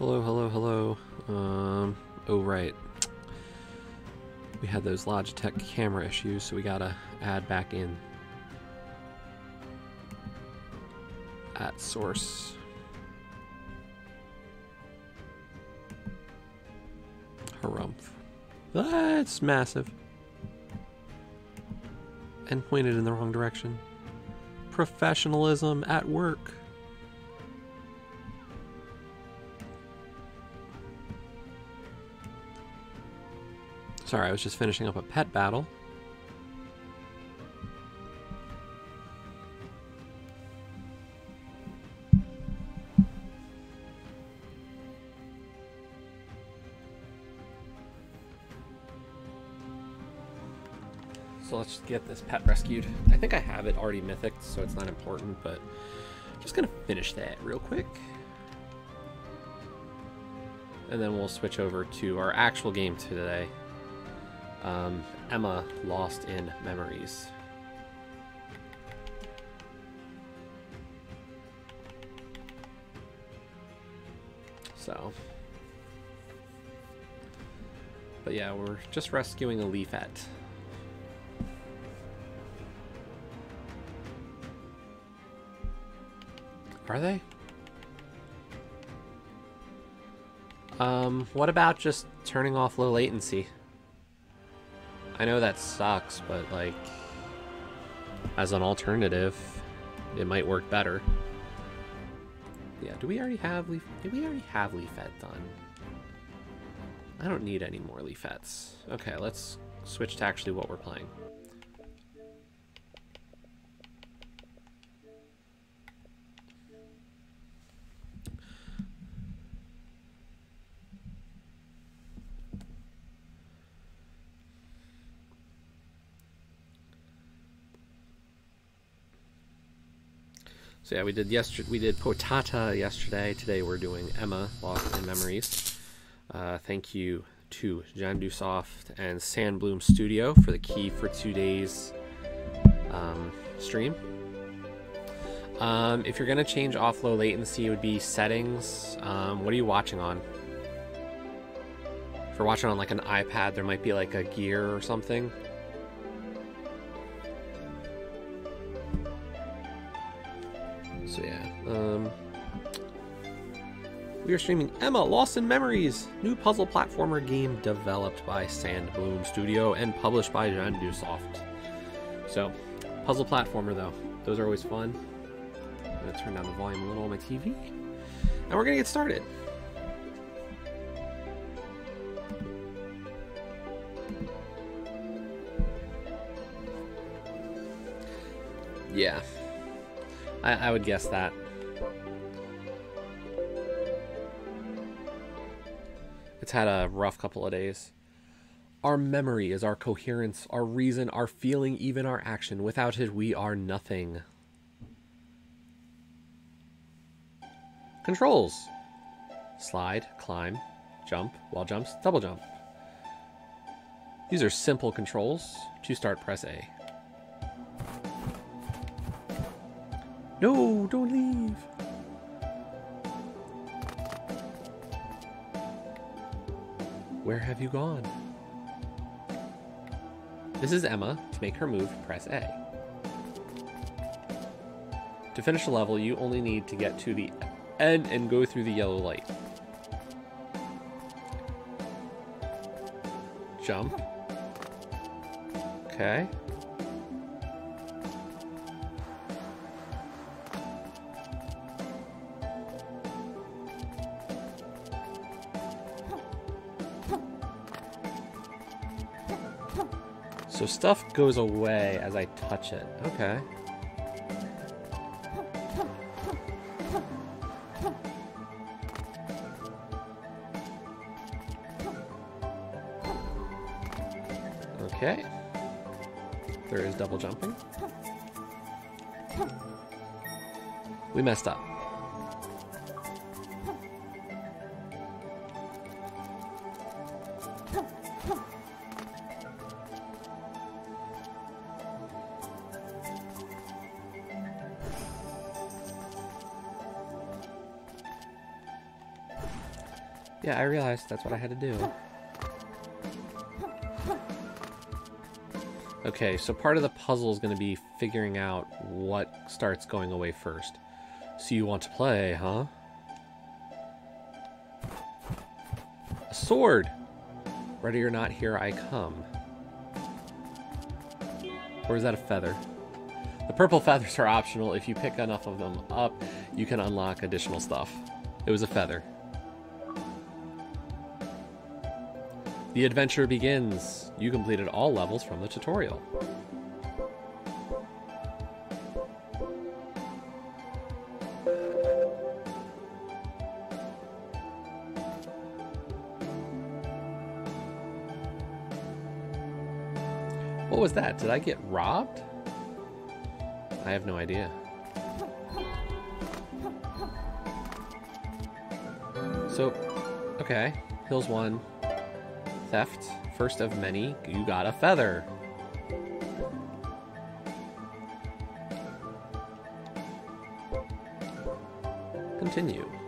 Hello, hello, hello. Um, oh right. We had those Logitech camera issues, so we gotta add back in at source. Harumph. That's massive. And pointed in the wrong direction. Professionalism at work. Sorry, I was just finishing up a pet battle. So let's get this pet rescued. I think I have it already mythic, so it's not important, but I'm just gonna finish that real quick. And then we'll switch over to our actual game today. Um, Emma Lost in Memories. So. But yeah, we're just rescuing a leafette. Are they? Um, what about just turning off low latency? I know that sucks, but like, as an alternative, it might work better. Yeah, do we already have leaf? We already have leafette done? I don't need any more leafettes. Okay, let's switch to actually what we're playing. So yeah, we did yesterday. We did Potata yesterday. Today we're doing Emma, Lost in Memories. Uh, thank you to Jandusoft and Sandbloom Studio for the key for today's um, stream. Um, if you're gonna change off low latency, it would be settings. Um, what are you watching on? If you're watching on like an iPad, there might be like a gear or something. We are streaming Emma Lost in Memories, new puzzle platformer game developed by Sandbloom Studio and published by Jandusoft. So, puzzle platformer though, those are always fun. I'm gonna turn down the volume a little on my TV, and we're gonna get started. Yeah, I, I would guess that. It's had a rough couple of days. Our memory is our coherence, our reason, our feeling, even our action. Without it, we are nothing. Controls slide, climb, jump, wall jumps, double jump. These are simple controls. To start, press A. No, don't leave. Where have you gone? This is Emma. To make her move, press A. To finish the level, you only need to get to the end and go through the yellow light. Jump. Okay. So stuff goes away as I touch it. Okay. Okay. There is double jumping. We messed up. That's what I had to do. Okay, so part of the puzzle is going to be figuring out what starts going away first. So you want to play, huh? A sword! Ready or not, here I come. Or is that a feather? The purple feathers are optional. If you pick enough of them up, you can unlock additional stuff. It was a feather. The adventure begins. You completed all levels from the tutorial. What was that? Did I get robbed? I have no idea. So, okay. Hills 1, theft, first of many, you got a feather. Continue.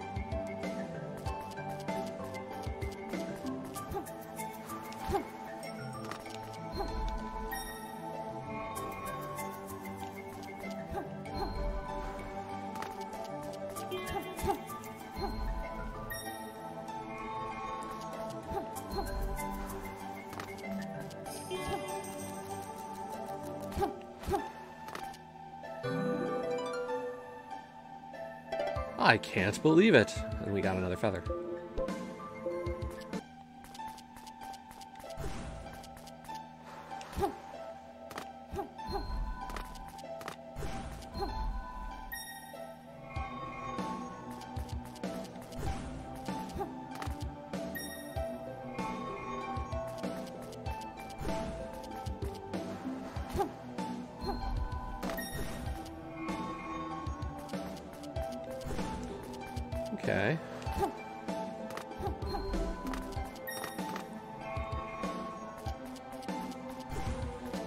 Believe it. And we got another feather.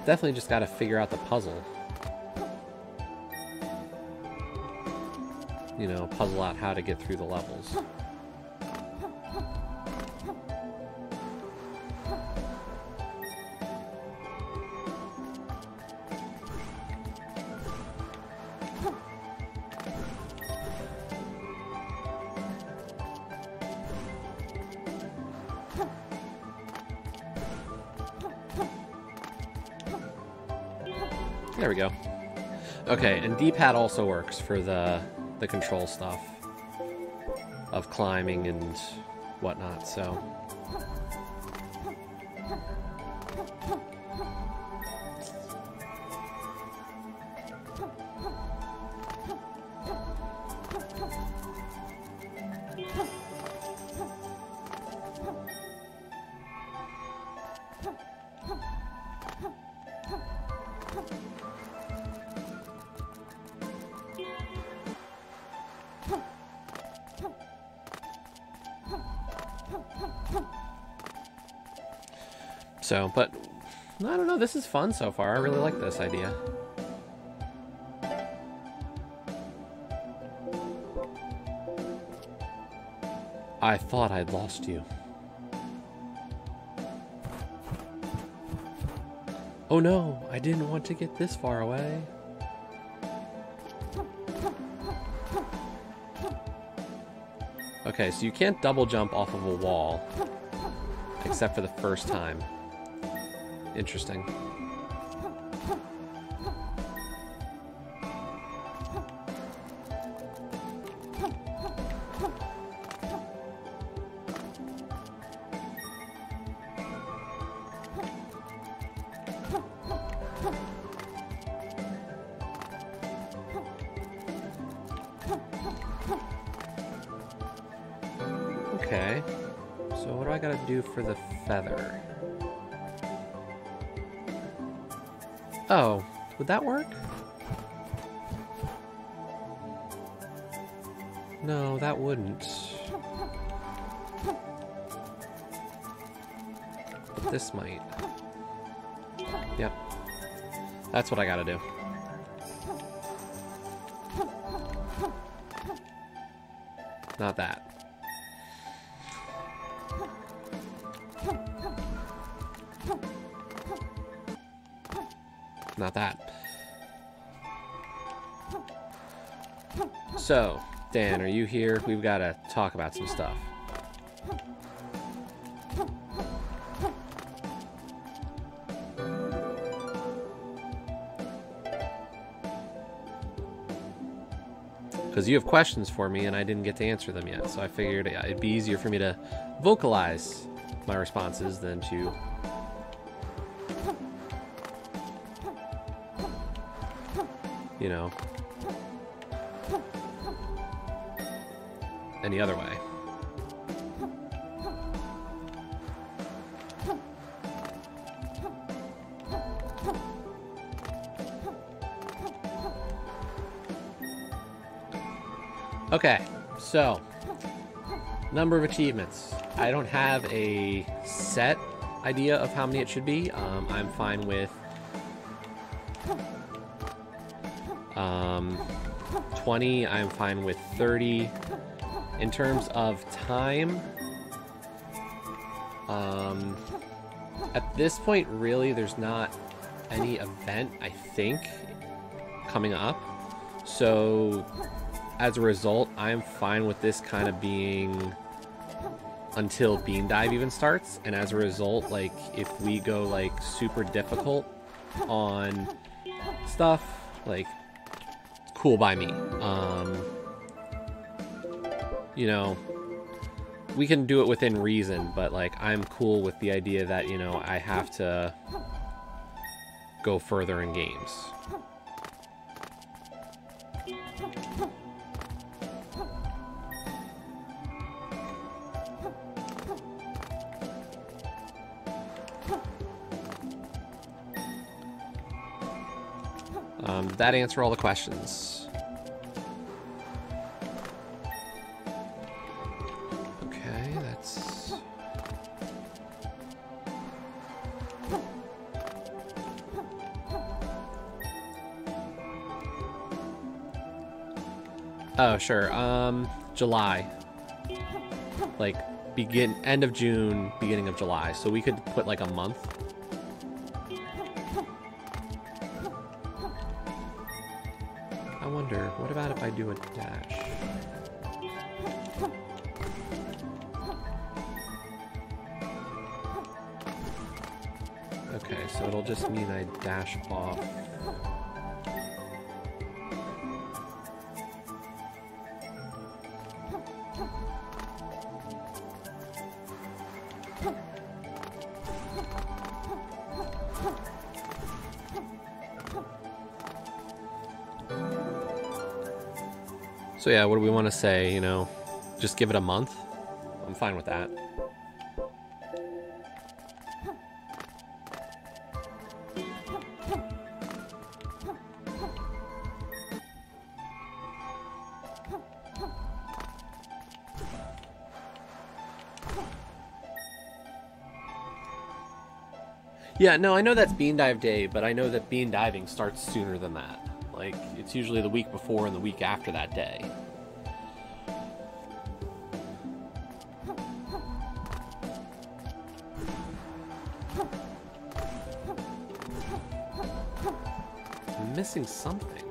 Definitely just got to figure out the puzzle. You know, puzzle out how to get through the levels. And D-pad also works for the the control stuff of climbing and whatnot, so... So, but I don't know, this is fun so far. I really like this idea. I thought I'd lost you. Oh no, I didn't want to get this far away. Okay, so you can't double jump off of a wall, except for the first time. Interesting. Not that. So, Dan, are you here? We've got to talk about some stuff. Because you have questions for me and I didn't get to answer them yet, so I figured it'd be easier for me to vocalize my responses than to you know, any other way. Okay, so number of achievements. I don't have a set idea of how many it should be. Um, I'm fine with um, 20. I'm fine with 30. In terms of time, um, at this point, really, there's not any event, I think, coming up. So, as a result, I'm fine with this kind of being until Bean Dive even starts. And as a result, like, if we go, like, super difficult on stuff, like, cool by me. Um, you know, we can do it within reason, but like I'm cool with the idea that, you know, I have to go further in games. Um, did that answer all the questions? Oh, sure. Um, July. Like, begin end of June, beginning of July. So we could put like a month. I wonder, what about if I do a dash? So yeah, what do we want to say, you know? Just give it a month? I'm fine with that. Yeah, no, I know that's bean dive day, but I know that bean diving starts sooner than that. Like, it's usually the week before and the week after that day. I'm missing something.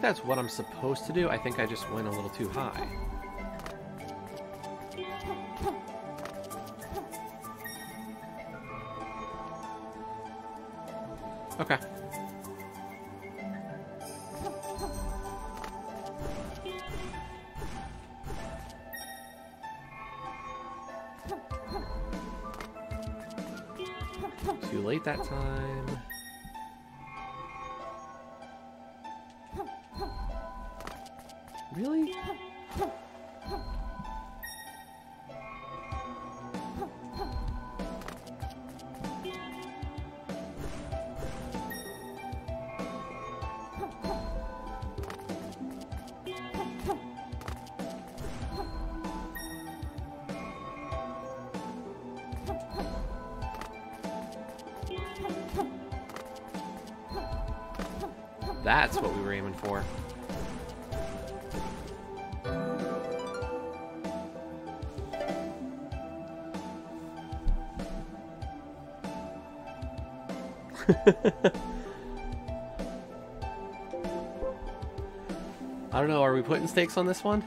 That's what I'm supposed to do. I think I just went a little too high. Okay. Too late that time. Know, are we putting stakes on this one?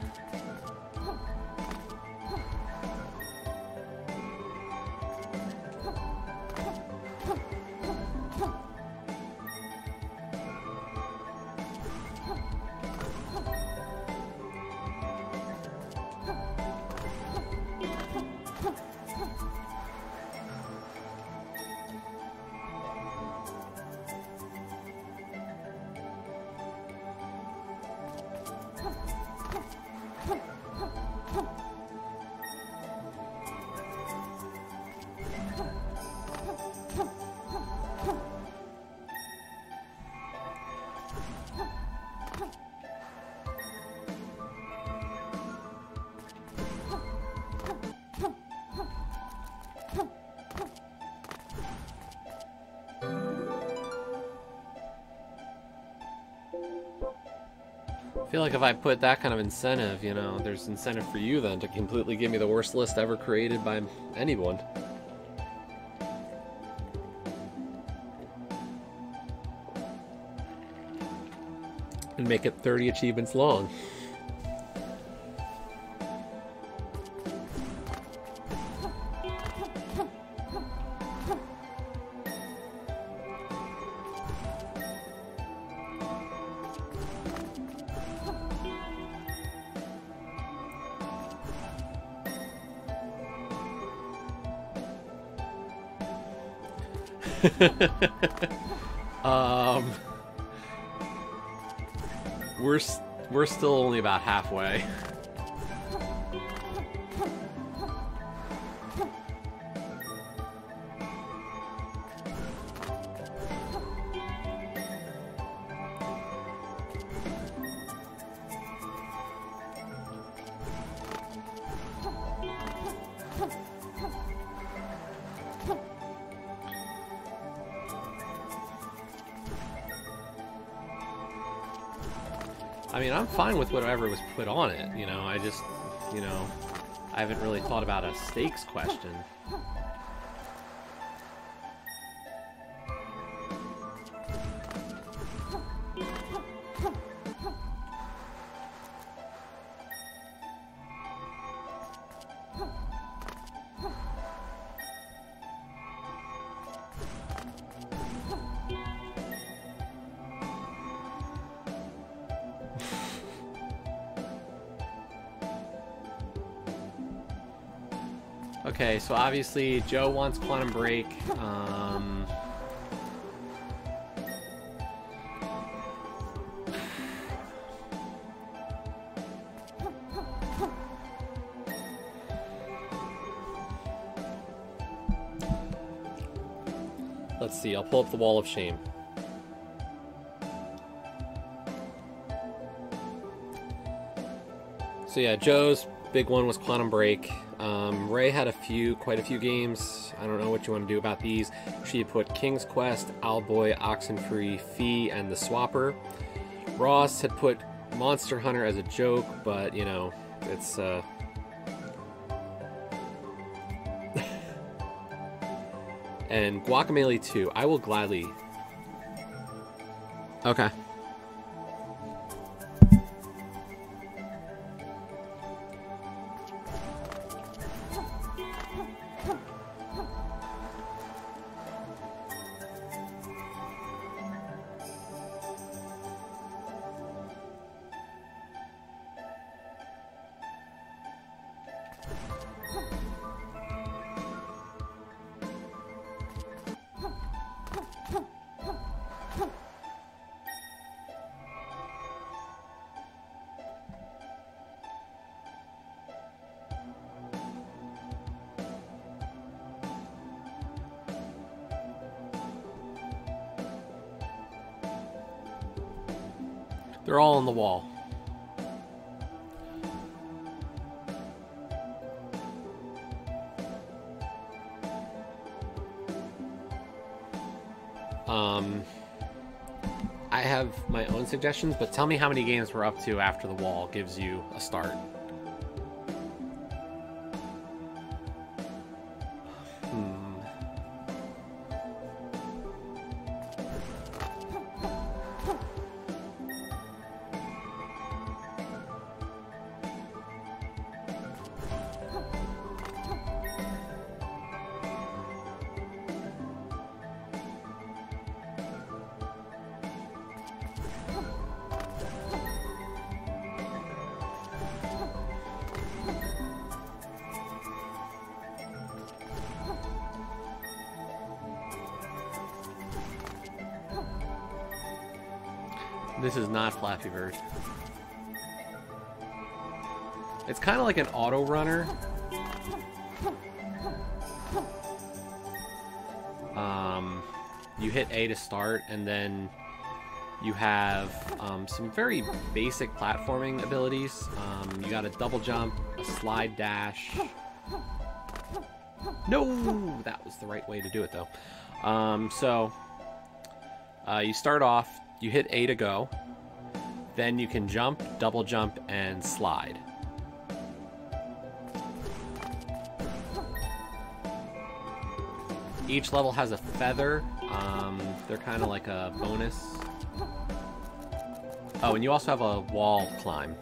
Like if I put that kind of incentive, you know, there's incentive for you then to completely give me the worst list ever created by anyone. And make it 30 achievements long. um, we're we're still only about halfway. Whatever was put on it, you know, I just, you know, I haven't really thought about a stakes question. So obviously Joe wants Quantum Break. Um, let's see, I'll pull up the Wall of Shame. So yeah, Joe's big one was Quantum Break. Um, Ray had a few, quite a few games. I don't know what you want to do about these. She put King's Quest, Owlboy, Oxenfree, Fe, and the Swapper. Ross had put Monster Hunter as a joke, but you know, it's uh. and Guacamelee 2. I will gladly. Okay. Suggestions, but tell me how many games we're up to after the wall gives you a start. This is not Flappy Bird. It's kind of like an auto runner. Um, you hit A to start, and then you have um, some very basic platforming abilities. Um, you got a double jump, a slide dash. No, that was the right way to do it though. Um, so uh, you start off, you hit A to go, then you can jump, double jump, and slide. Each level has a feather. Um, they're kind of like a bonus. Oh, and you also have a wall climb.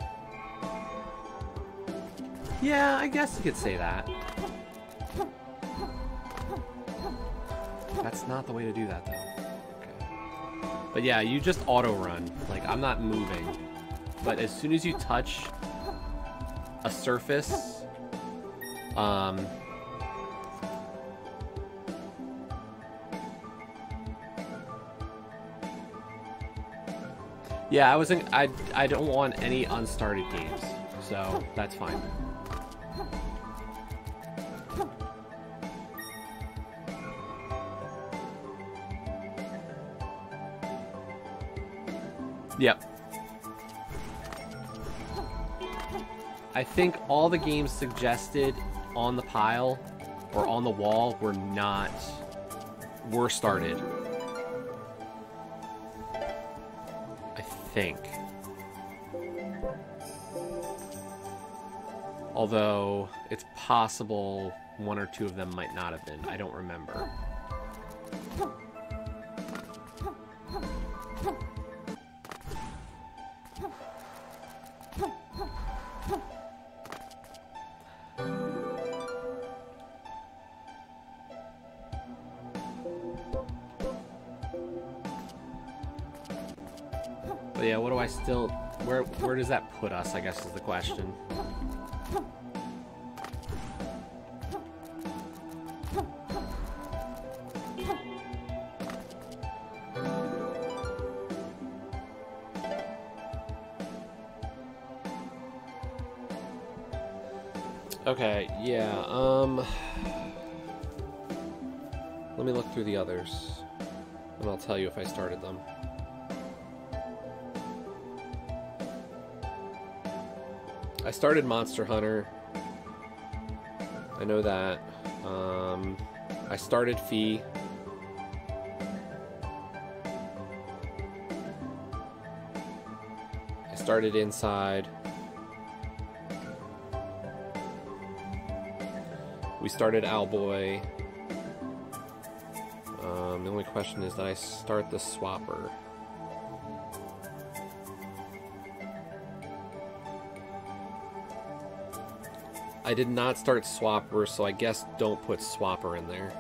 Yeah, I guess you could say that. That's not the way to do that, though. But yeah, you just auto run. Like, I'm not moving. But as soon as you touch a surface, um, Yeah, I wasn't. I I don't want any unstarted games, so that's fine. Yep. I think all the games suggested on the pile or on the wall were not were started. I think. Although it's possible one or two of them might not have been. I don't remember. Put us, I guess is the question. Started Monster Hunter. I know that. Um, I started Fe. I started Inside. We started Owlboy. Um, the only question is that I start the Swapper. I did not start Swapper, so I guess don't put Swapper in there.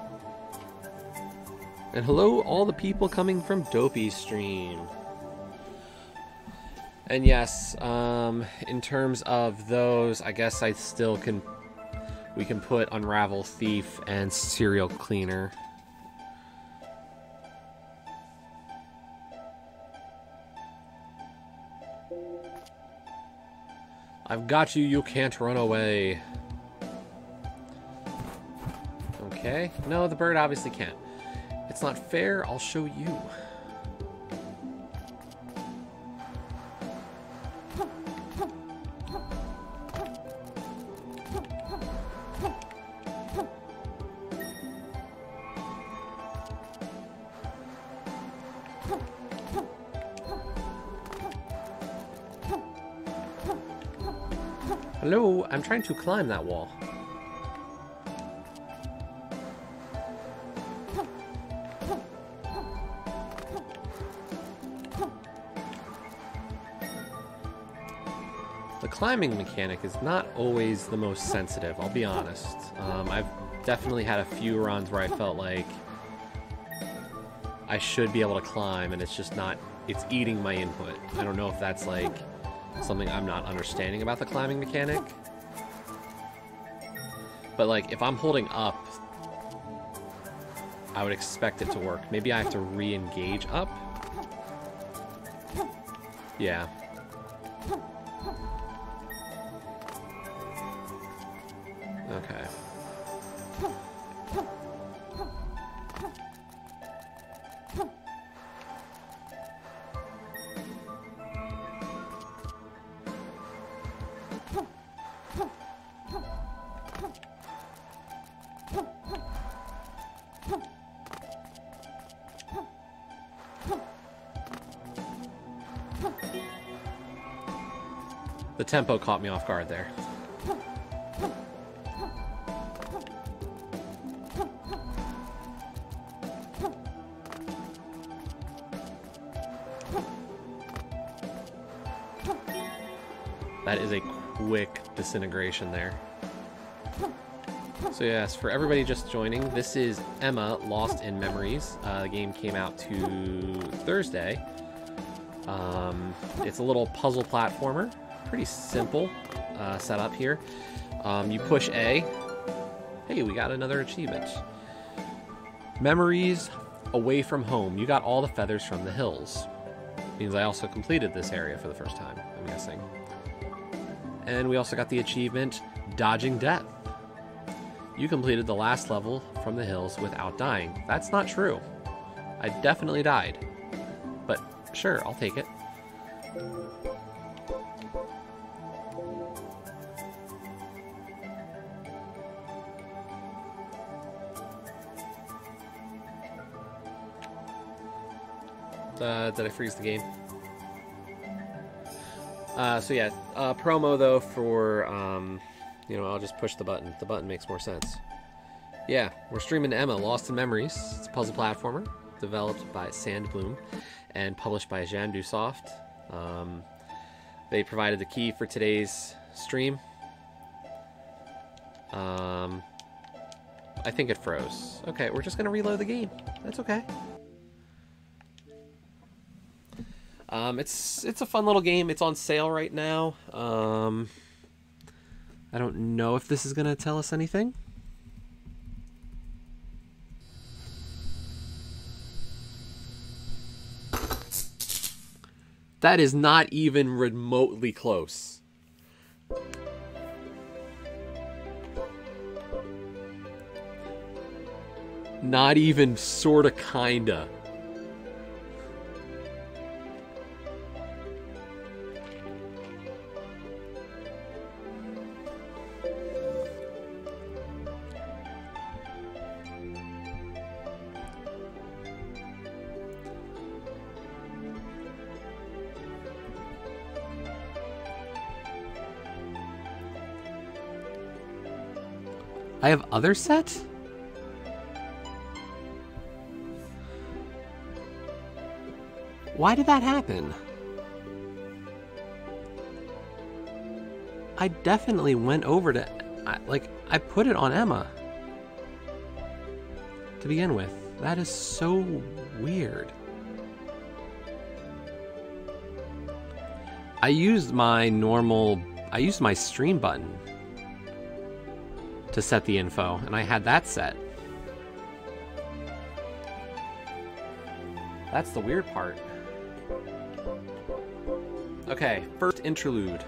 And hello, all the people coming from Dopey Stream. And yes, um, in terms of those, I guess I still can. We can put Unravel Thief and Serial Cleaner. I've got you, you can't run away. Okay. No, the bird obviously can't. It's not fair, I'll show you. Trying to climb that wall. The climbing mechanic is not always the most sensitive, I'll be honest. Um, I've definitely had a few runs where I felt like I should be able to climb and it's just not, it's eating my input. I don't know if that's like something I'm not understanding about the climbing mechanic. But like, if I'm holding up, I would expect it to work. Maybe I have to re-engage up? Yeah. Tempo caught me off guard there. That is a quick disintegration there. So yes, for everybody just joining, this is Emma Lost in Memories. Uh, the game came out to Thursday. Um, it's a little puzzle platformer. Pretty simple uh, setup here. Um, you push A. Hey, we got another achievement. Memories away from home. You got all the feathers from the hills. Means I also completed this area for the first time, I'm guessing. And we also got the achievement Dodging Death. You completed the last level from the hills without dying. That's not true. I definitely died. But sure, I'll take it. Did I freeze the game? Uh, so yeah, uh, promo though for um, you know I'll just push the button. The button makes more sense. Yeah, we're streaming Emma Lost in Memories. It's a puzzle platformer developed by Sandbloom and published by Jandusoft. Um, they provided the key for today's stream. Um, I think it froze. Okay, we're just gonna reload the game. That's okay. Um, it's it's a fun little game. It's on sale right now. Um, I don't know if this is gonna tell us anything. That is not even remotely close. Not even sorta kinda. Have other set? Why did that happen? I definitely went over to, I, like, I put it on Emma to begin with. That is so weird. I used my normal, I used my stream button to set the info, and I had that set. That's the weird part. Okay, first interlude.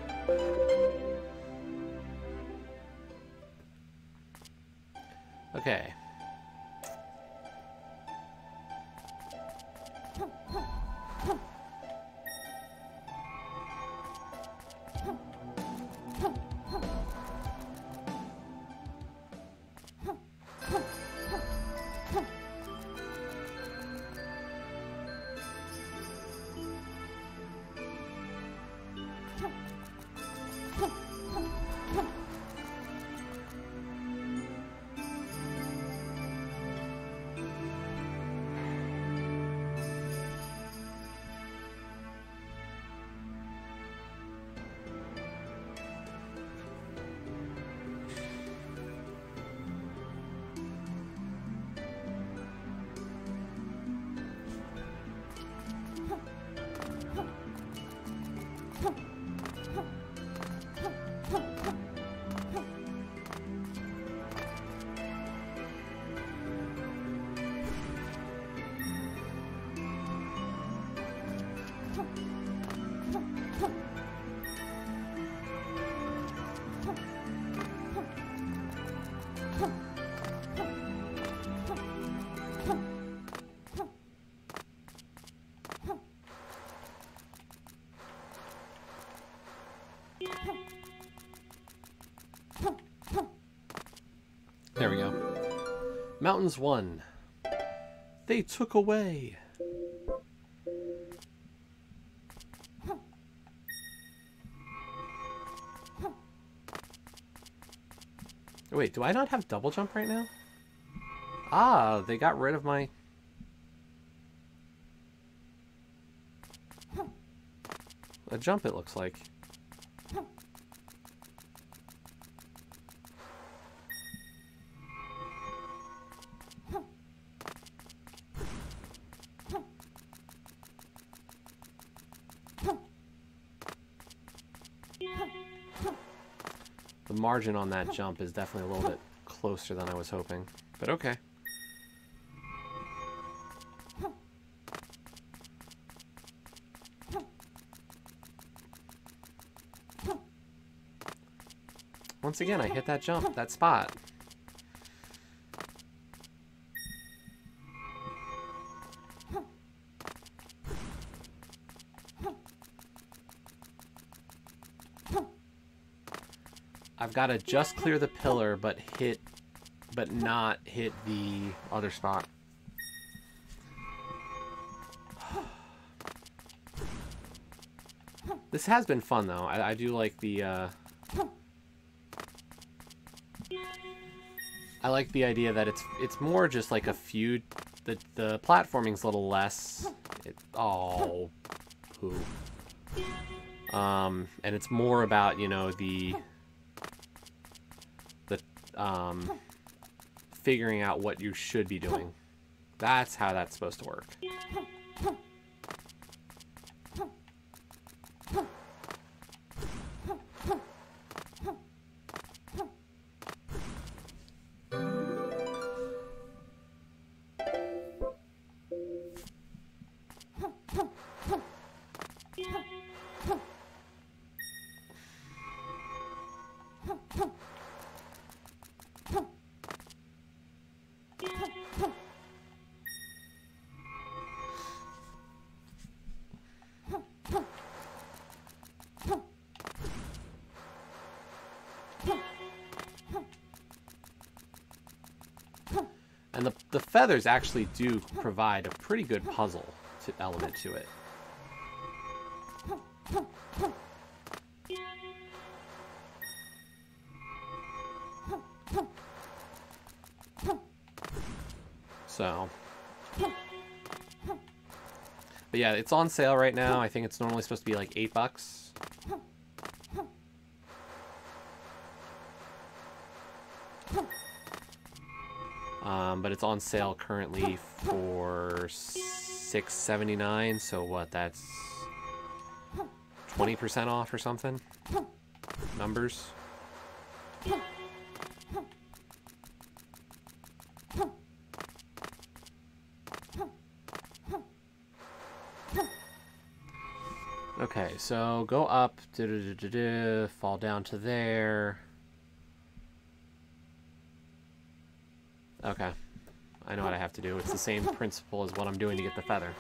Mountains 1. They took away. Wait, do I not have double jump right now? Ah, they got rid of my... A jump, it looks like. Margin on that jump is definitely a little bit closer than I was hoping. But okay. Once again, I hit that jump, that spot. I've got to just clear the pillar, but hit, but not hit the other spot. This has been fun, though. I, I do like the, uh... I like the idea that it's it's more just like a few... The the platforming's a little less. It, oh. Um, and it's more about you know the um figuring out what you should be doing. That's how that's supposed to work. Feathers actually do provide a pretty good puzzle to, element to it. So. But yeah, it's on sale right now. I think it's normally supposed to be like eight bucks. Um, but it's on sale currently for six seventy nine. So what? That's twenty percent off or something. Numbers. Okay, so go up, fall down to there. Okay. I know what I have to do. It's the same principle as what I'm doing to get the feather.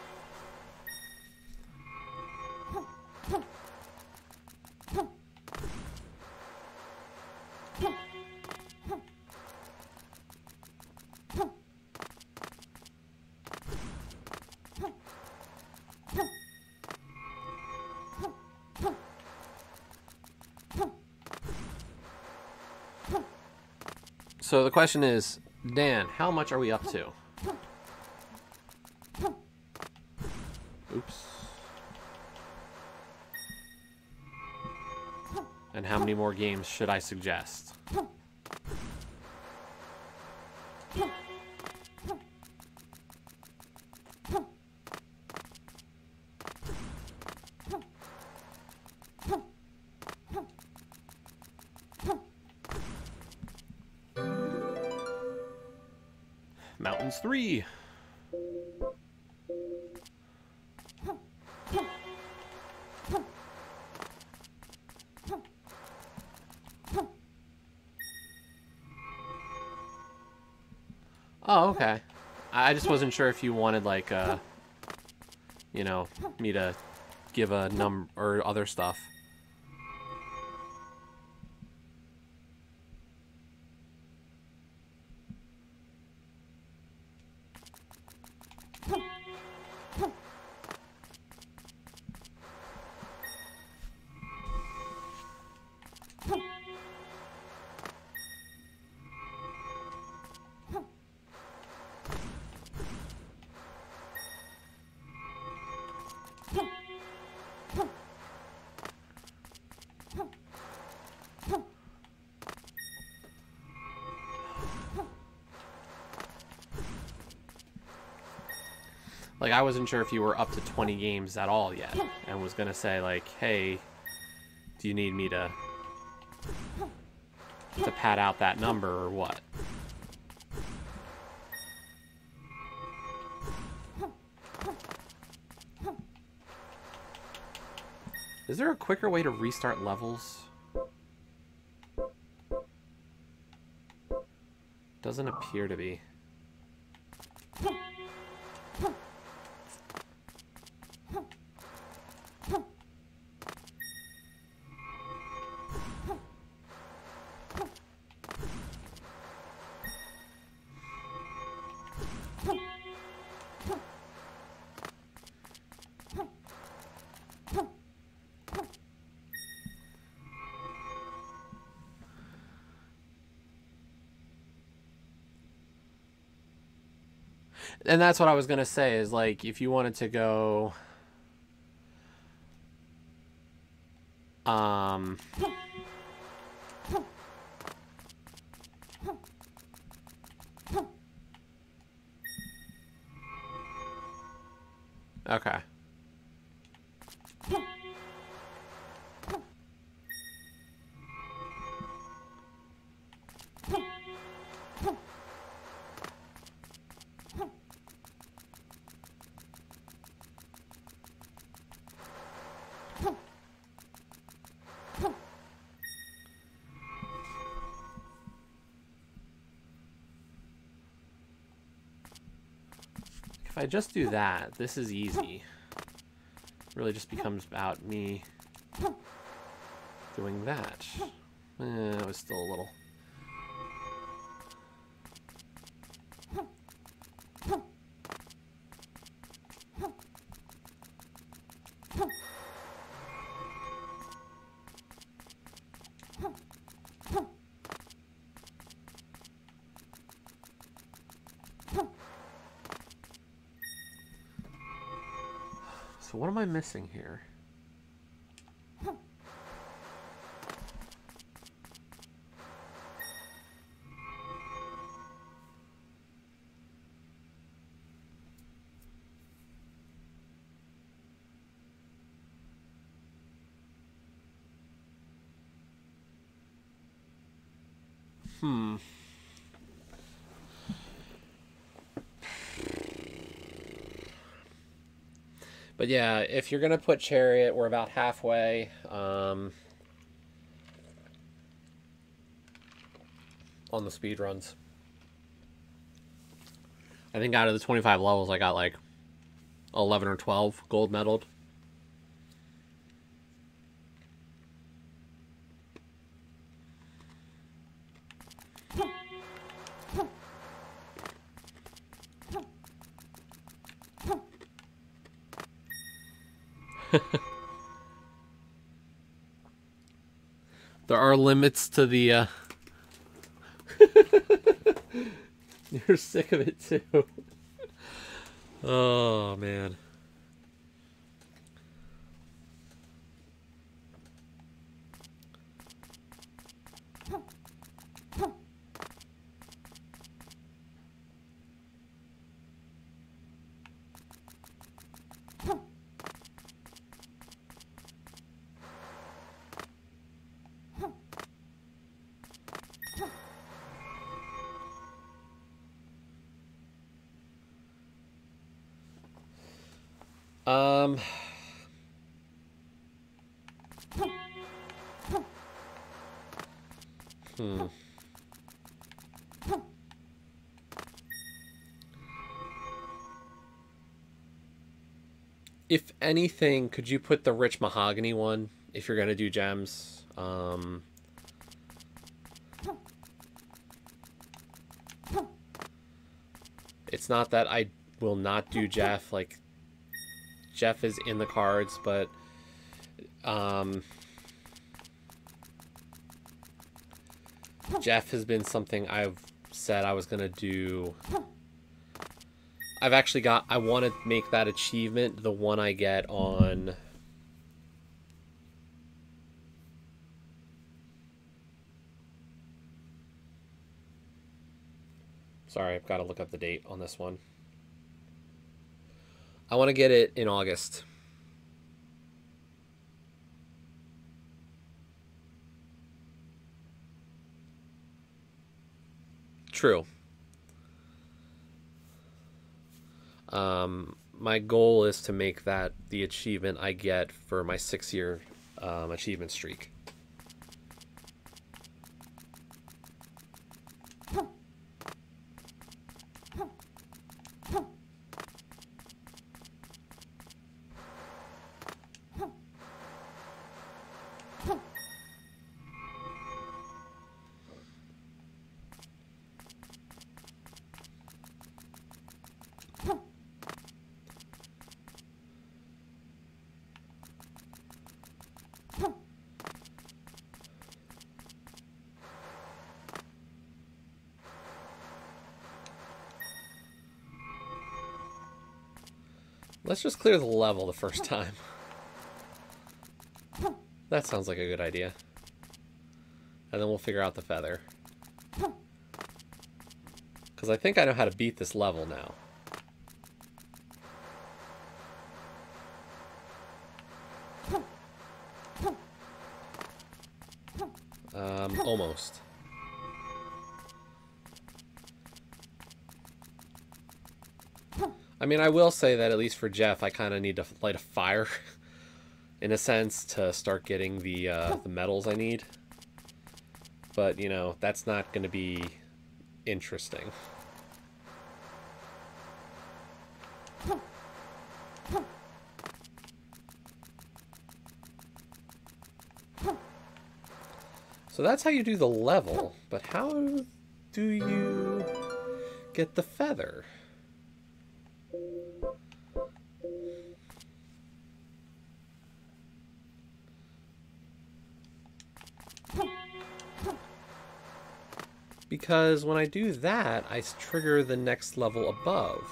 So the question is, Dan, how much are we up to? Oops. And how many more games should I suggest? three. Oh, okay. I just wasn't sure if you wanted, like, uh, you know, me to give a number or other stuff. I wasn't sure if you were up to 20 games at all yet and was going to say like, "Hey, do you need me to to pad out that number or what?" Is there a quicker way to restart levels? Doesn't appear to be. And that's what I was gonna say is like if you wanted to go If I just do that, this is easy. It really just becomes about me doing that. Eh, it was still a little... So what I missing here? Hmm. But yeah, if you're gonna put Chariot, we're about halfway. Um, on the speed runs. I think out of the 25 levels, I got like 11 or 12 gold medaled. there are limits to the uh You're sick of it too. oh man. Um Hmm. if anything, could you put the rich mahogany one if you're gonna do gems? Um, it's not that I will not do Jeff. Like Jeff is in the cards, but um, Jeff has been something I've said I was gonna do. I've actually got. I want to make that achievement the one I get on. Sorry, I've got to look up the date on this one. I want to get it in August. True. Um, my goal is to make that the achievement I get for my six year um, achievement streak. Let's just clear the level the first time. That sounds like a good idea. And then we'll figure out the feather. Because I think I know how to beat this level now. Um, almost. I mean, I will say that at least for Jeff, I kind of need to light a fire, in a sense, to start getting the uh, the medals I need. But you know, that's not going to be interesting. So that's how you do the level, but how do you get the feather? Because when I do that, I trigger the next level above.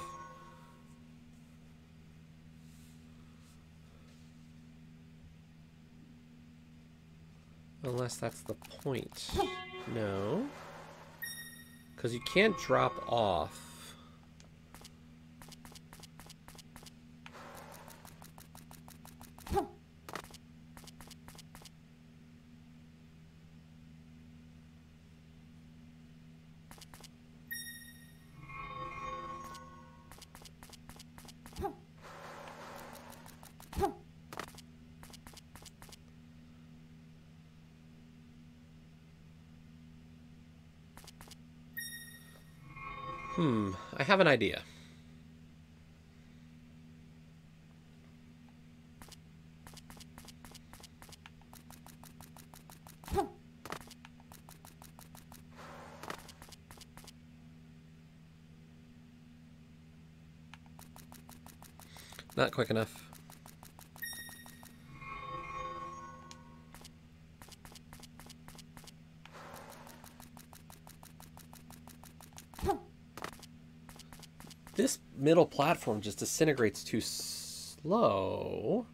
Unless that's the point. No. Because you can't drop off. Hmm, I have an idea. Not quick enough. This middle platform just disintegrates too slow.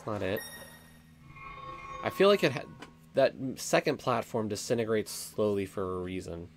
That's not it. I feel like it had that second platform disintegrates slowly for a reason.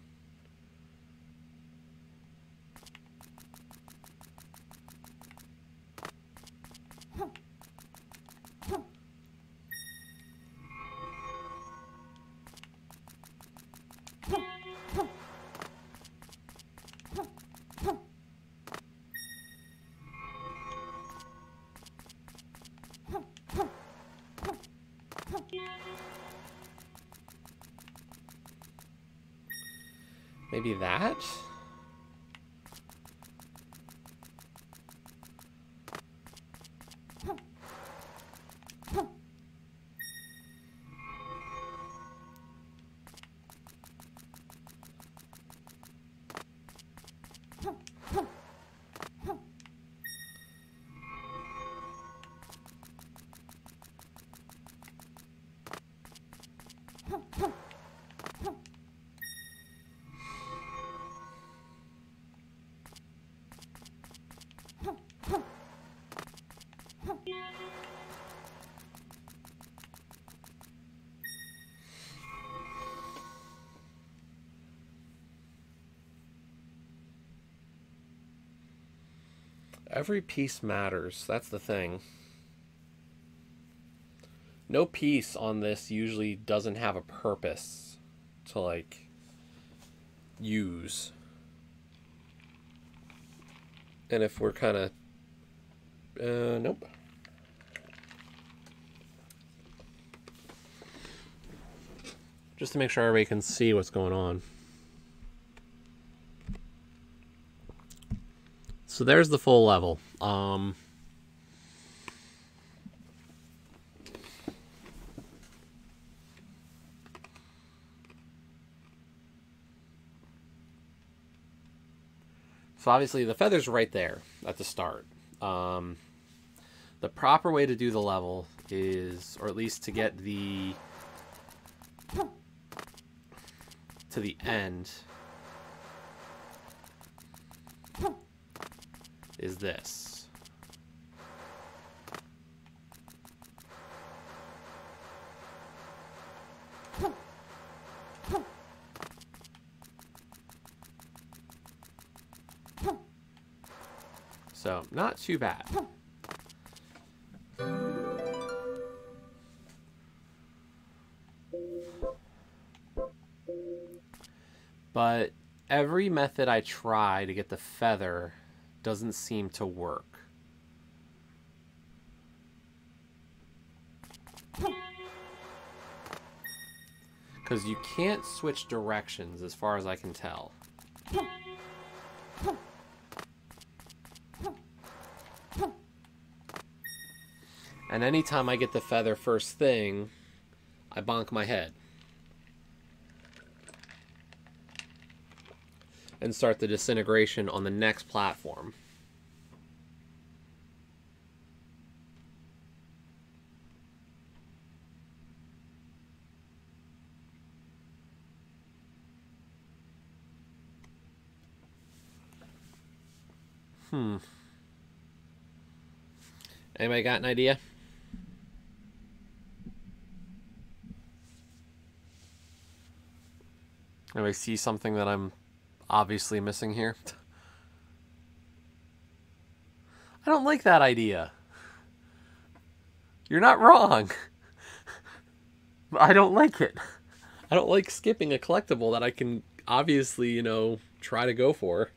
Every piece matters. That's the thing. No piece on this usually doesn't have a purpose to like use. And if we're kind of uh nope. Just to make sure everybody can see what's going on. So there's the full level. Um, so obviously the feather's right there at the start. Um, the proper way to do the level is, or at least to get the to the end is this. So, not too bad. But every method I try to get the feather doesn't seem to work. Because you can't switch directions as far as I can tell. And anytime I get the feather first thing, I bonk my head. And start the disintegration on the next platform. Hmm. Anybody got an idea? Anybody see something that I'm obviously missing here. I don't like that idea. You're not wrong. I don't like it. I don't like skipping a collectible that I can obviously, you know, try to go for.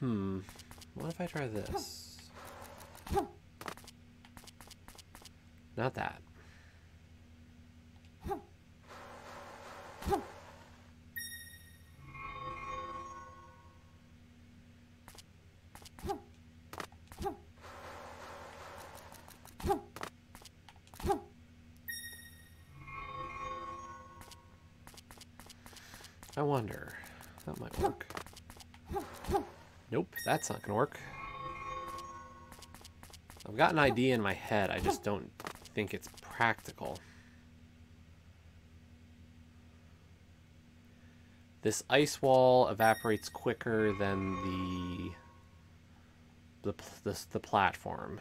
Hmm. What if I try this? Not that. I wonder. That might work. That's not gonna work. I've got an idea in my head, I just don't think it's practical. This ice wall evaporates quicker than the the the, the platform.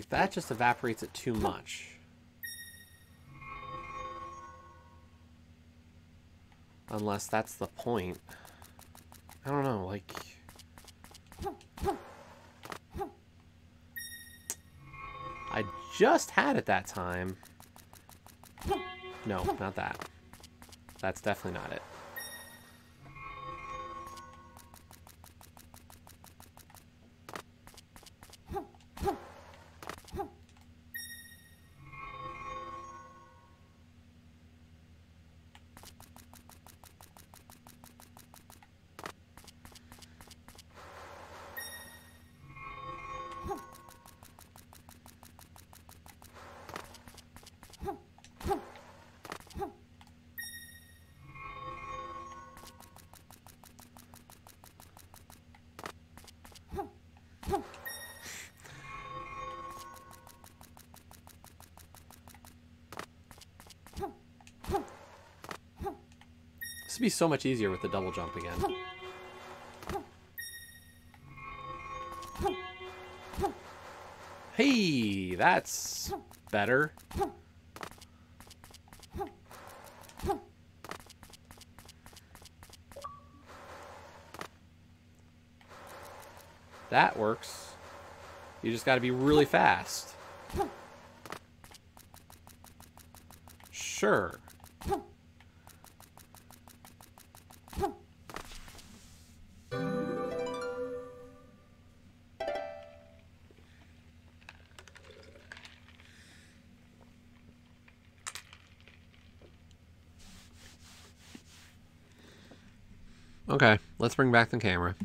Like, that just evaporates it too much. Unless that's the point. I don't know, like... I just had it that time. No, not that. That's definitely not it. Be so much easier with the double jump again. Hey, that's better. That works. You just got to be really fast. Sure. Let's bring back the camera.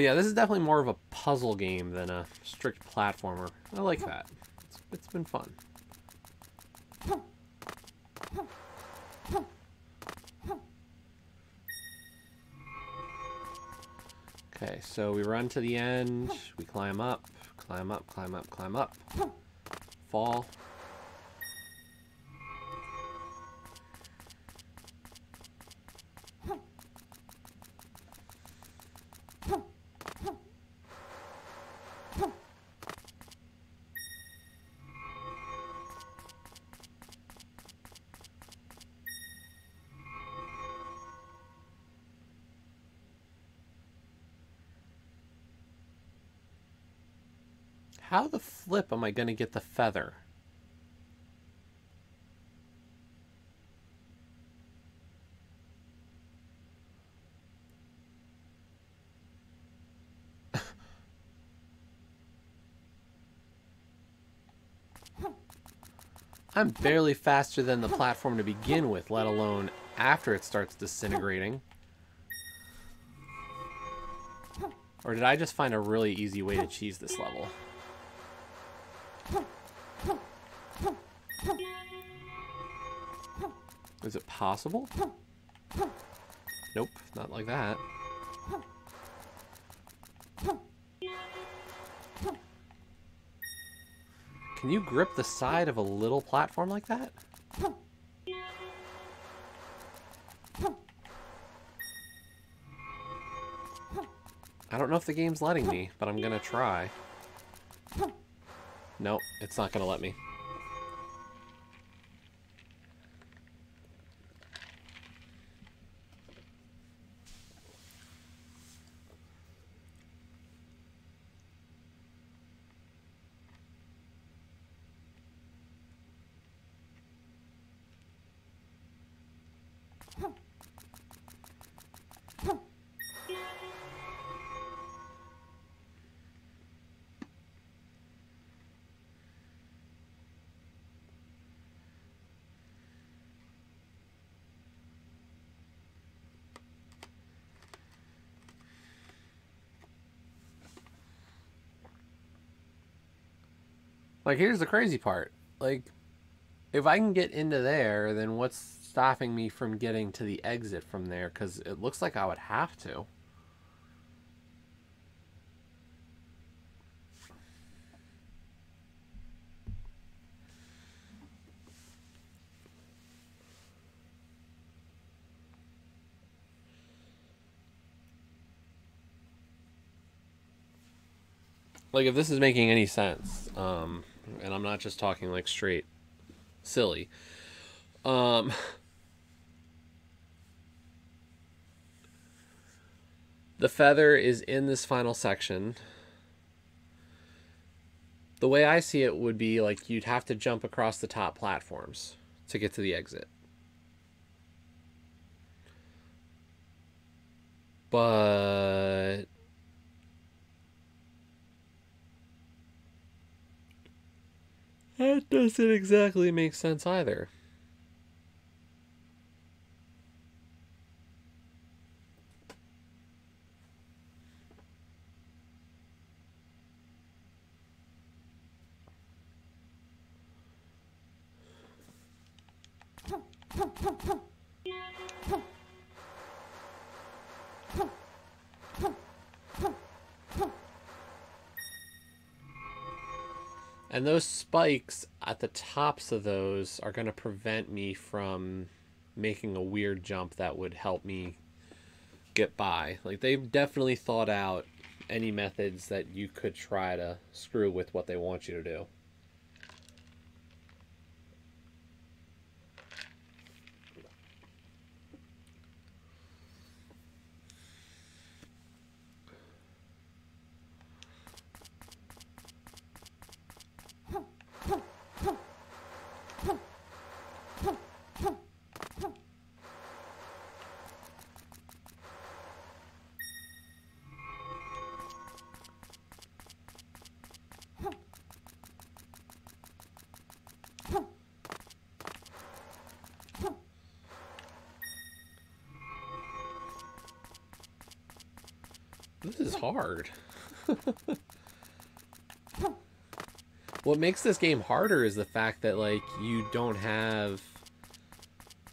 But yeah, this is definitely more of a puzzle game than a strict platformer. I like that. it's, it's been fun. Okay, so we run to the end, we climb up, climb up, climb up, climb up, fall. How the flip am I going to get the feather? I'm barely faster than the platform to begin with, let alone after it starts disintegrating. Or did I just find a really easy way to cheese this level? Is it possible? Nope, not like that. Can you grip the side of a little platform like that? I don't know if the game's letting me, but I'm gonna try. Nope, it's not gonna let me. Like, here's the crazy part. Like, if I can get into there, then what's stopping me from getting to the exit from there? Because it looks like I would have to. Like, if this is making any sense, um, and I'm not just talking like straight silly. Um, the feather is in this final section. The way I see it would be like you'd have to jump across the top platforms to get to the exit. But That doesn't exactly make sense either. And those spikes at the tops of those are going to prevent me from making a weird jump that would help me get by. Like they've definitely thought out any methods that you could try to screw with what they want you to do. This is hard. what makes this game harder is the fact that like you don't have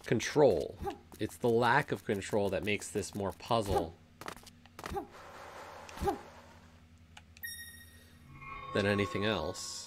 control. It's the lack of control that makes this more puzzle than anything else.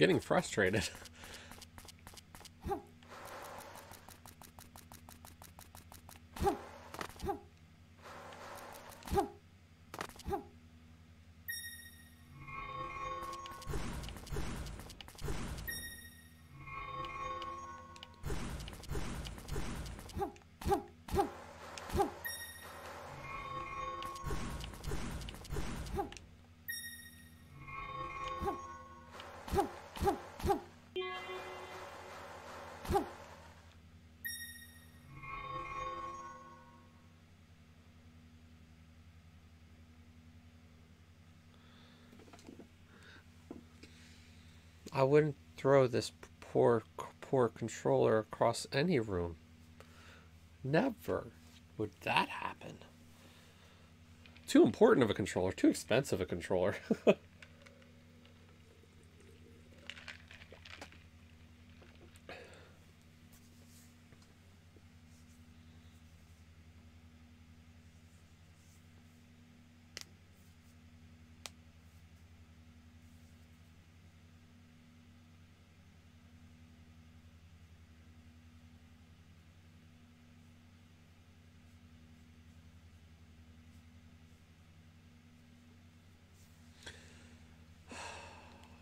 Getting frustrated. I wouldn't throw this poor, poor controller across any room. Never would that happen. Too important of a controller, too expensive a controller.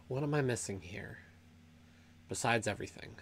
What am I missing here? Besides everything.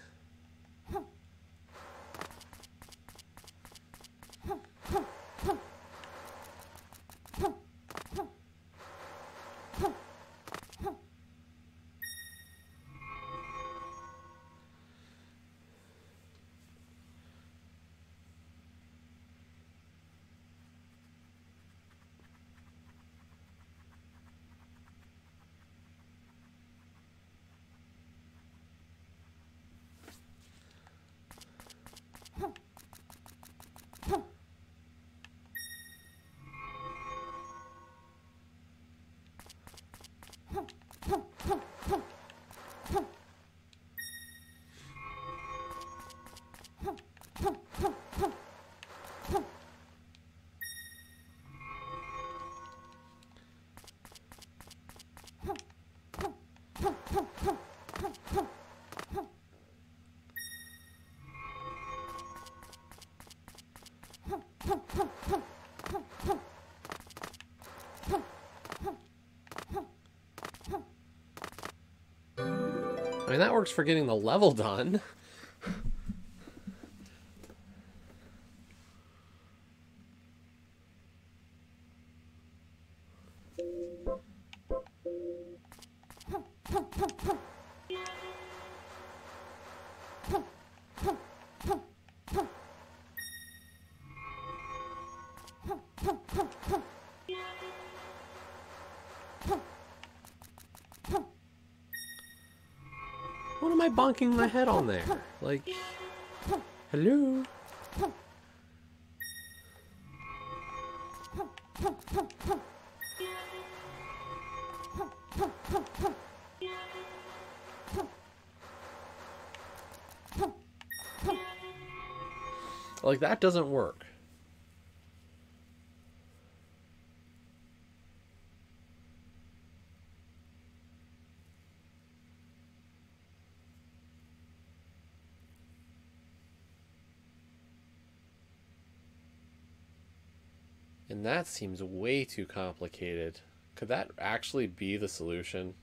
Mean, that works for getting the level done. Bonking my head on there? Like, hello? Like, that doesn't work. And that seems way too complicated. Could that actually be the solution?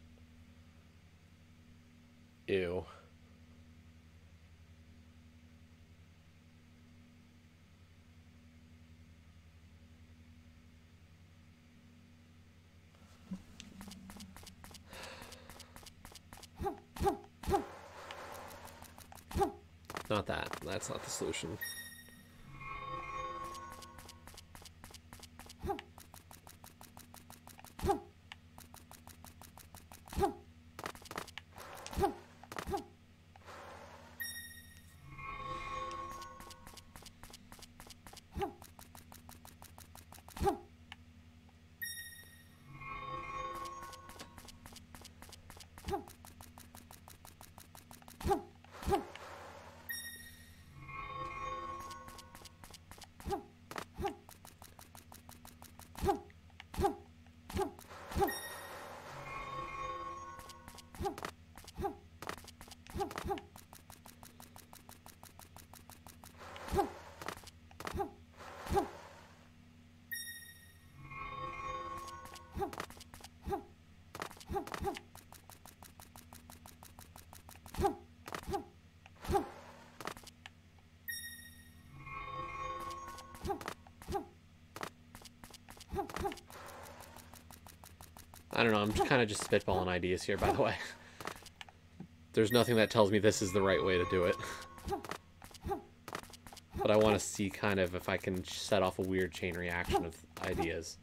Ew. Not that. That's not the solution. I don't know, I'm kind of just spitballing ideas here, by the way. There's nothing that tells me this is the right way to do it. But I want to see kind of if I can set off a weird chain reaction of ideas.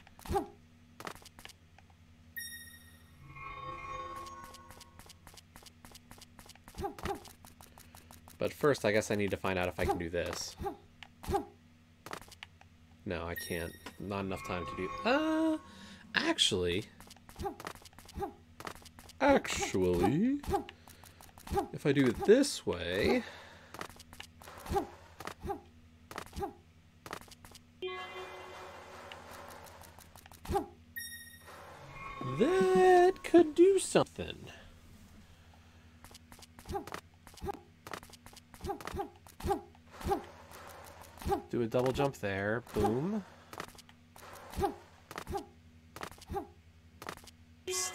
But first, I guess I need to find out if I can do this. No, I can't. Not enough time to do... Uh, actually... Actually... If I do it this way... That could do something. Do a double jump there. Boom.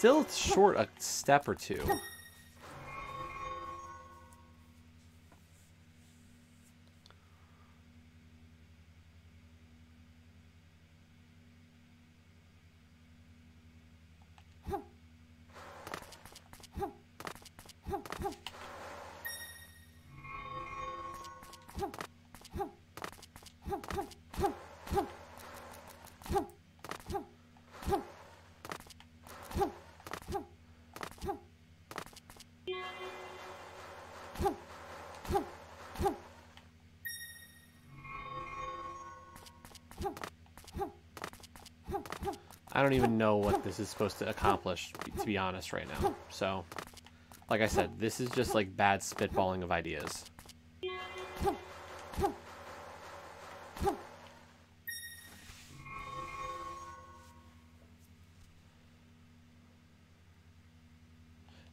Still short a step or two. Don't even know what this is supposed to accomplish, to be honest, right now. So, like I said, this is just like bad spitballing of ideas.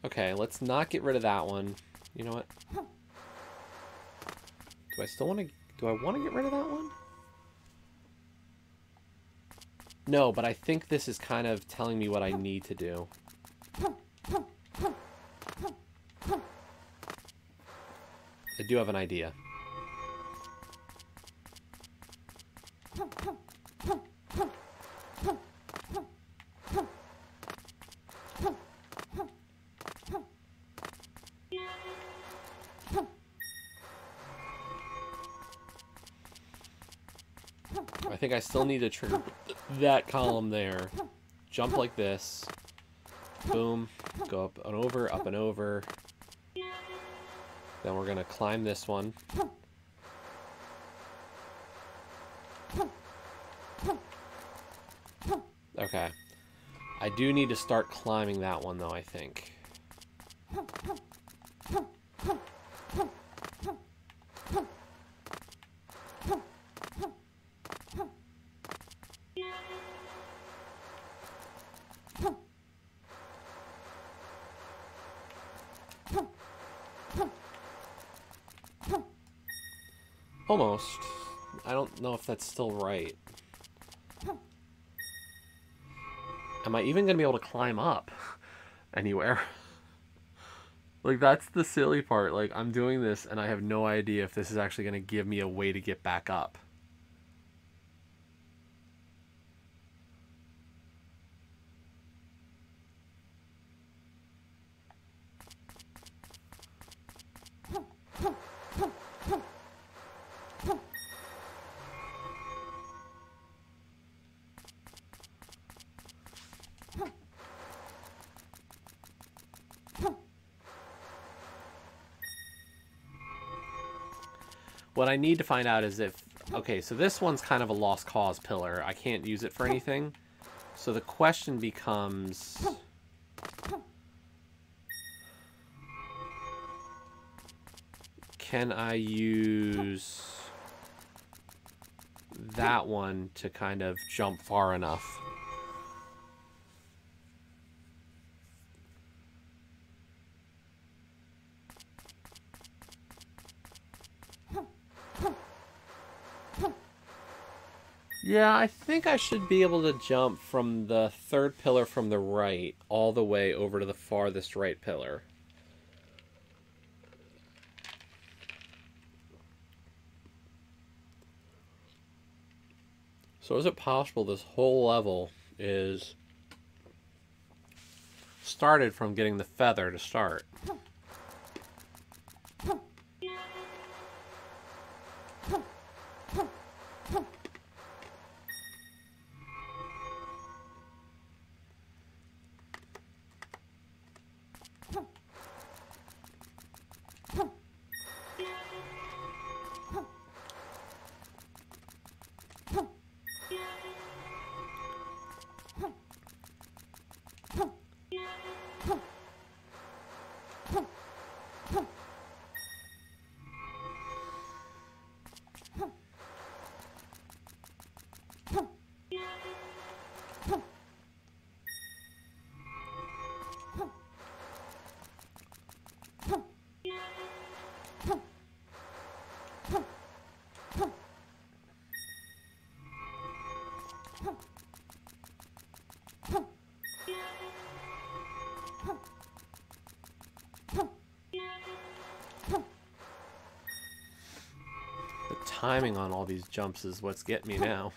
Okay, let's not get rid of that one. You know what? Do I still want to... Do I want to get rid of that one? No, but I think this is kind of telling me what I need to do. I do have an idea. I think I still need to trigger that column there. Jump like this. Boom. Go up and over, up and over. Then we're going to climb this one. Okay. I do need to start climbing that one, though, I think. Almost. I don't know if that's still right. Am I even going to be able to climb up anywhere? like, that's the silly part. Like, I'm doing this and I have no idea if this is actually going to give me a way to get back up. What I need to find out is if... Okay, so this one's kind of a lost cause pillar. I can't use it for anything. So the question becomes... Can I use that one to kind of jump far enough? Yeah, I think I should be able to jump from the third pillar from the right all the way over to the farthest right pillar. So is it possible this whole level is started from getting the feather to start. Timing on all these jumps is what's getting me now.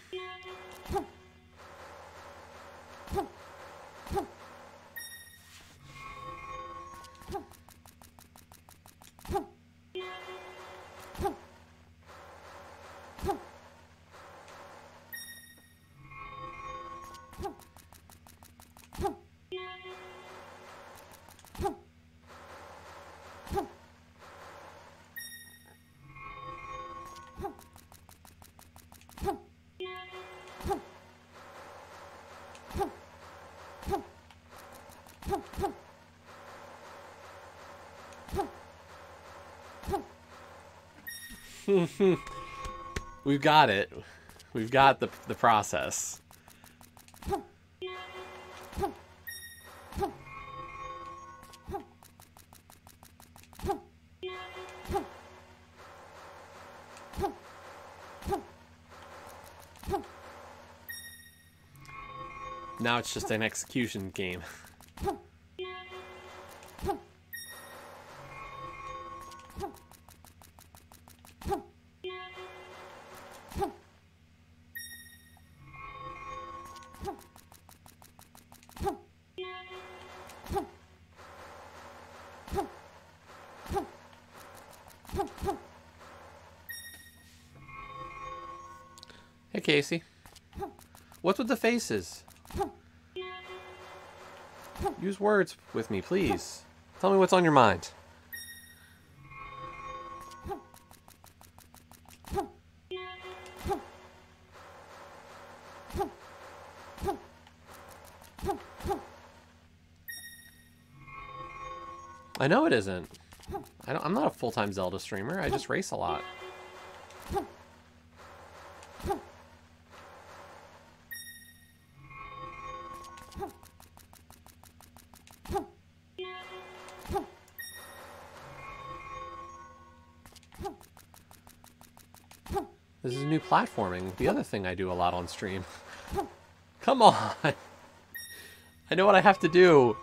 We've got it. We've got the the process. Now it's just an execution game. Casey. What's with the faces? Use words with me, please. Tell me what's on your mind. I know it isn't. I don't, I'm not a full-time Zelda streamer. I just race a lot. Platforming. The other thing I do a lot on stream. Come on. I know what I have to do.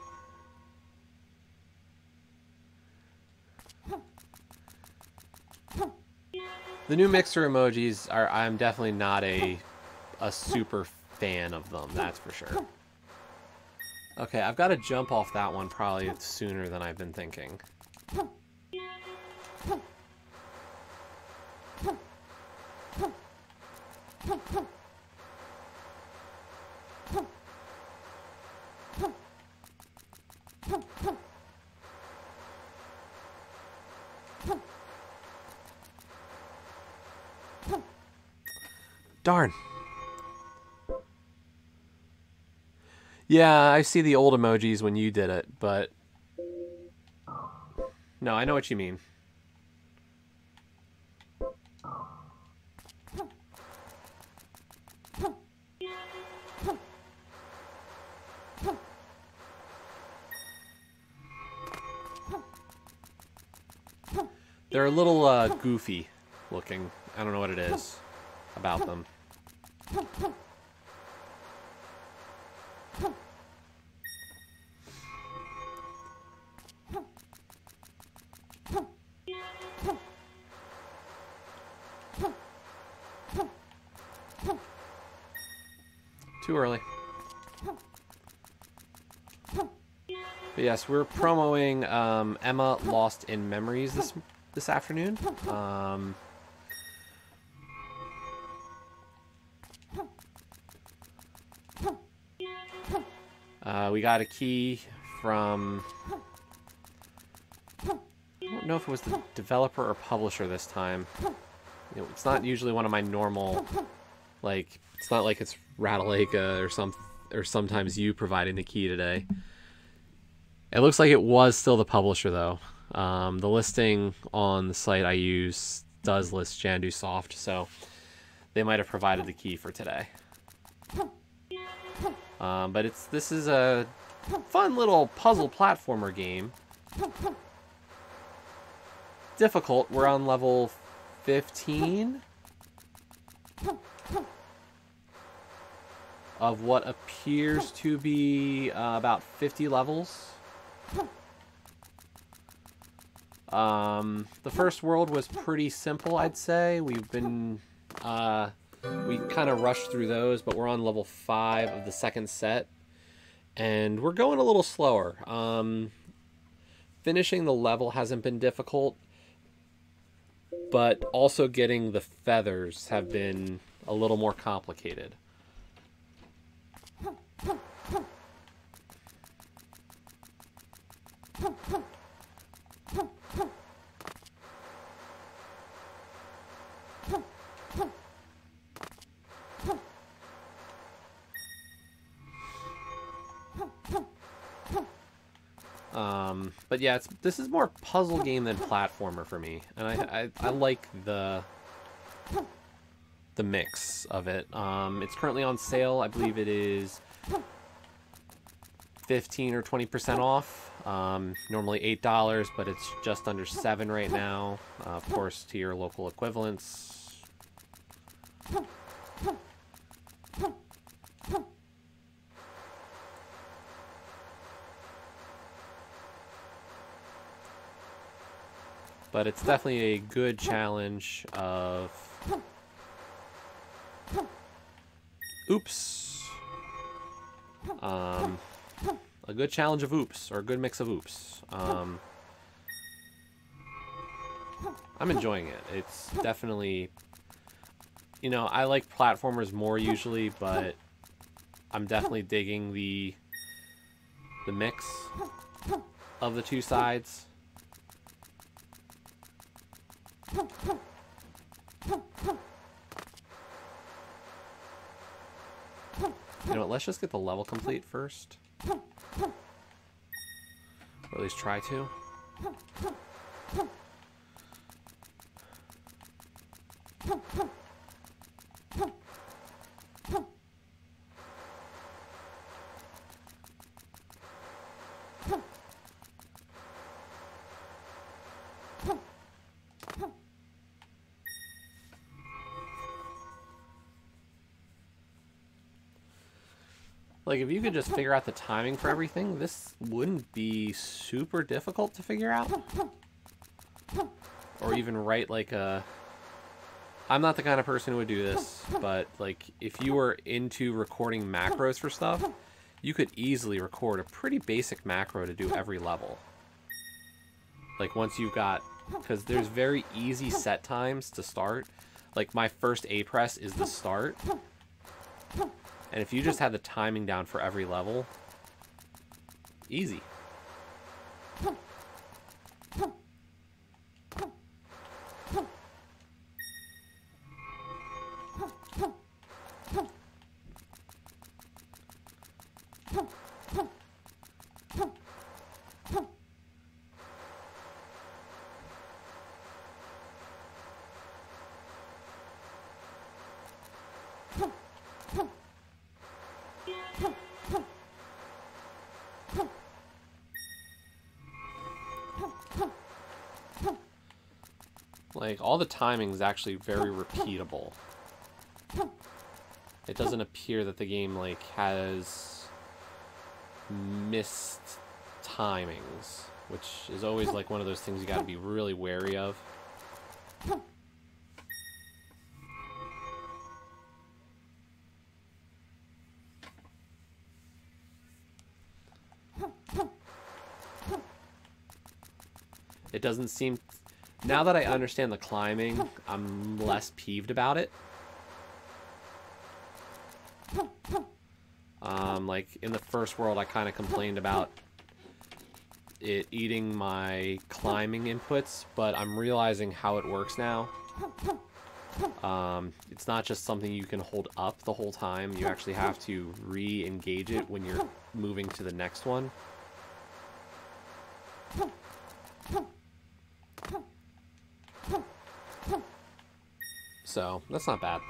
The new mixer emojis are I'm definitely not a a super fan of them, that's for sure. Okay, I've got to jump off that one probably sooner than I've been thinking. Yeah, I see the old emojis when you did it, but... No, I know what you mean. They're a little uh, goofy looking. I don't know what it is about them. Too early. But yes, we're promoting um, Emma Lost in Memories this this afternoon. Um, uh, we got a key from. I don't know if it was the developer or publisher this time. You know, it's not usually one of my normal, like it's not like it's Ratalaika or some or sometimes you providing the key today. It looks like it was still the publisher though. Um, the listing on the site I use does list Jandusoft, so they might have provided the key for today. Um, but it's this is a fun little puzzle platformer game. Difficult. We're on level 15 of what appears to be uh, about 50 levels. Um, the first world was pretty simple, I'd say. We've been, uh, we kind of rushed through those, but we're on level five of the second set, and we're going a little slower. Um, finishing the level hasn't been difficult, but also getting the feathers have been a little more complicated. Um, but yeah, it's this is more puzzle game than platformer for me, and I I, I like the the mix of it. Um, it's currently on sale. I believe it is 15 or 20% off. Um, normally $8, but it's just under 7 right now. Uh, of course, to your local equivalents. But it's definitely a good challenge of... Oops. Um, a good challenge of oops, or a good mix of oops. Um, I'm enjoying it. It's definitely, you know, I like platformers more usually, but I'm definitely digging the the mix of the two sides. You know what, let's just get the level complete first. Or at least try to. Like, if you could just figure out the timing for everything, this wouldn't be super difficult to figure out. Or even write, like, a... I'm not the kind of person who would do this, but, like, if you were into recording macros for stuff, you could easily record a pretty basic macro to do every level. Like, once you've got... Because there's very easy set times to start. Like, my first A-press is the start. And if you just had the timing down for every level, easy. Like, all the timing is actually very repeatable. It doesn't appear that the game, like, has missed timings, which is always, like, one of those things you gotta be really wary of. it doesn't seem... Now that I understand the climbing, I'm less peeved about it. Um, like, in the first world, I kind of complained about it eating my climbing inputs, but I'm realizing how it works now. Um, it's not just something you can hold up the whole time. You actually have to re-engage it when you're moving to the next one. So, that's not bad.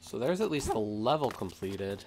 So there's at least the level completed.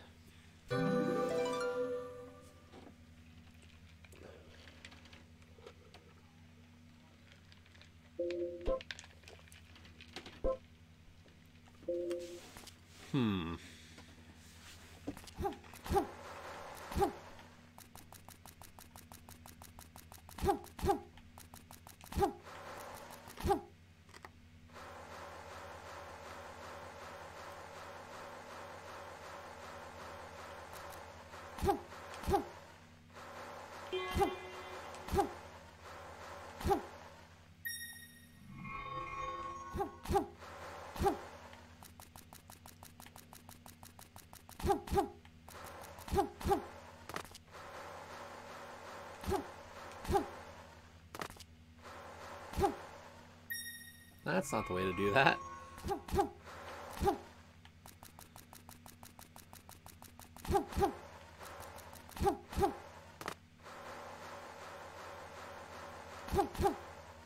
That's not the way to do that.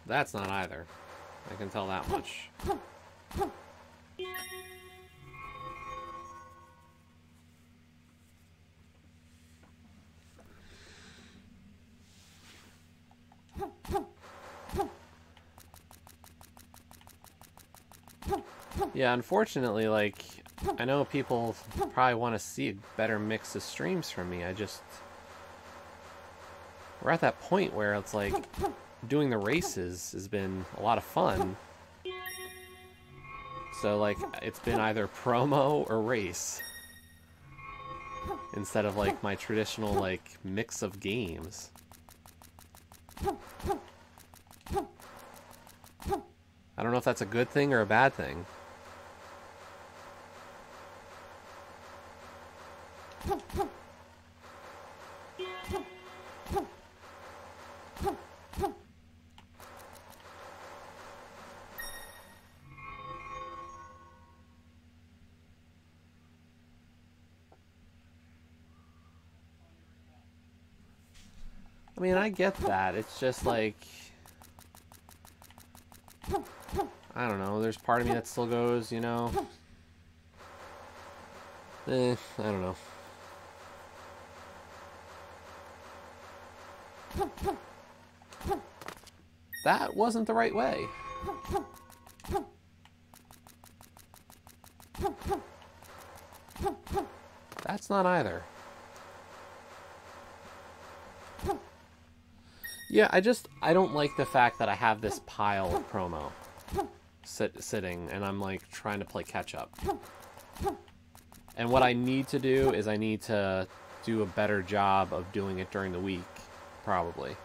That's not either. I can tell that much. Yeah, unfortunately, like, I know people probably want to see a better mix of streams from me. I just... We're at that point where it's like, doing the races has been a lot of fun. So, like, it's been either promo or race. Instead of, like, my traditional, like, mix of games. I don't know if that's a good thing or a bad thing. Get that. It's just like... I don't know. There's part of me that still goes, you know... Eh, I don't know. That wasn't the right way. That's not either. Yeah, I just, I don't like the fact that I have this pile of promo sit, sitting and I'm like trying to play catch up. And what I need to do is I need to do a better job of doing it during the week, probably.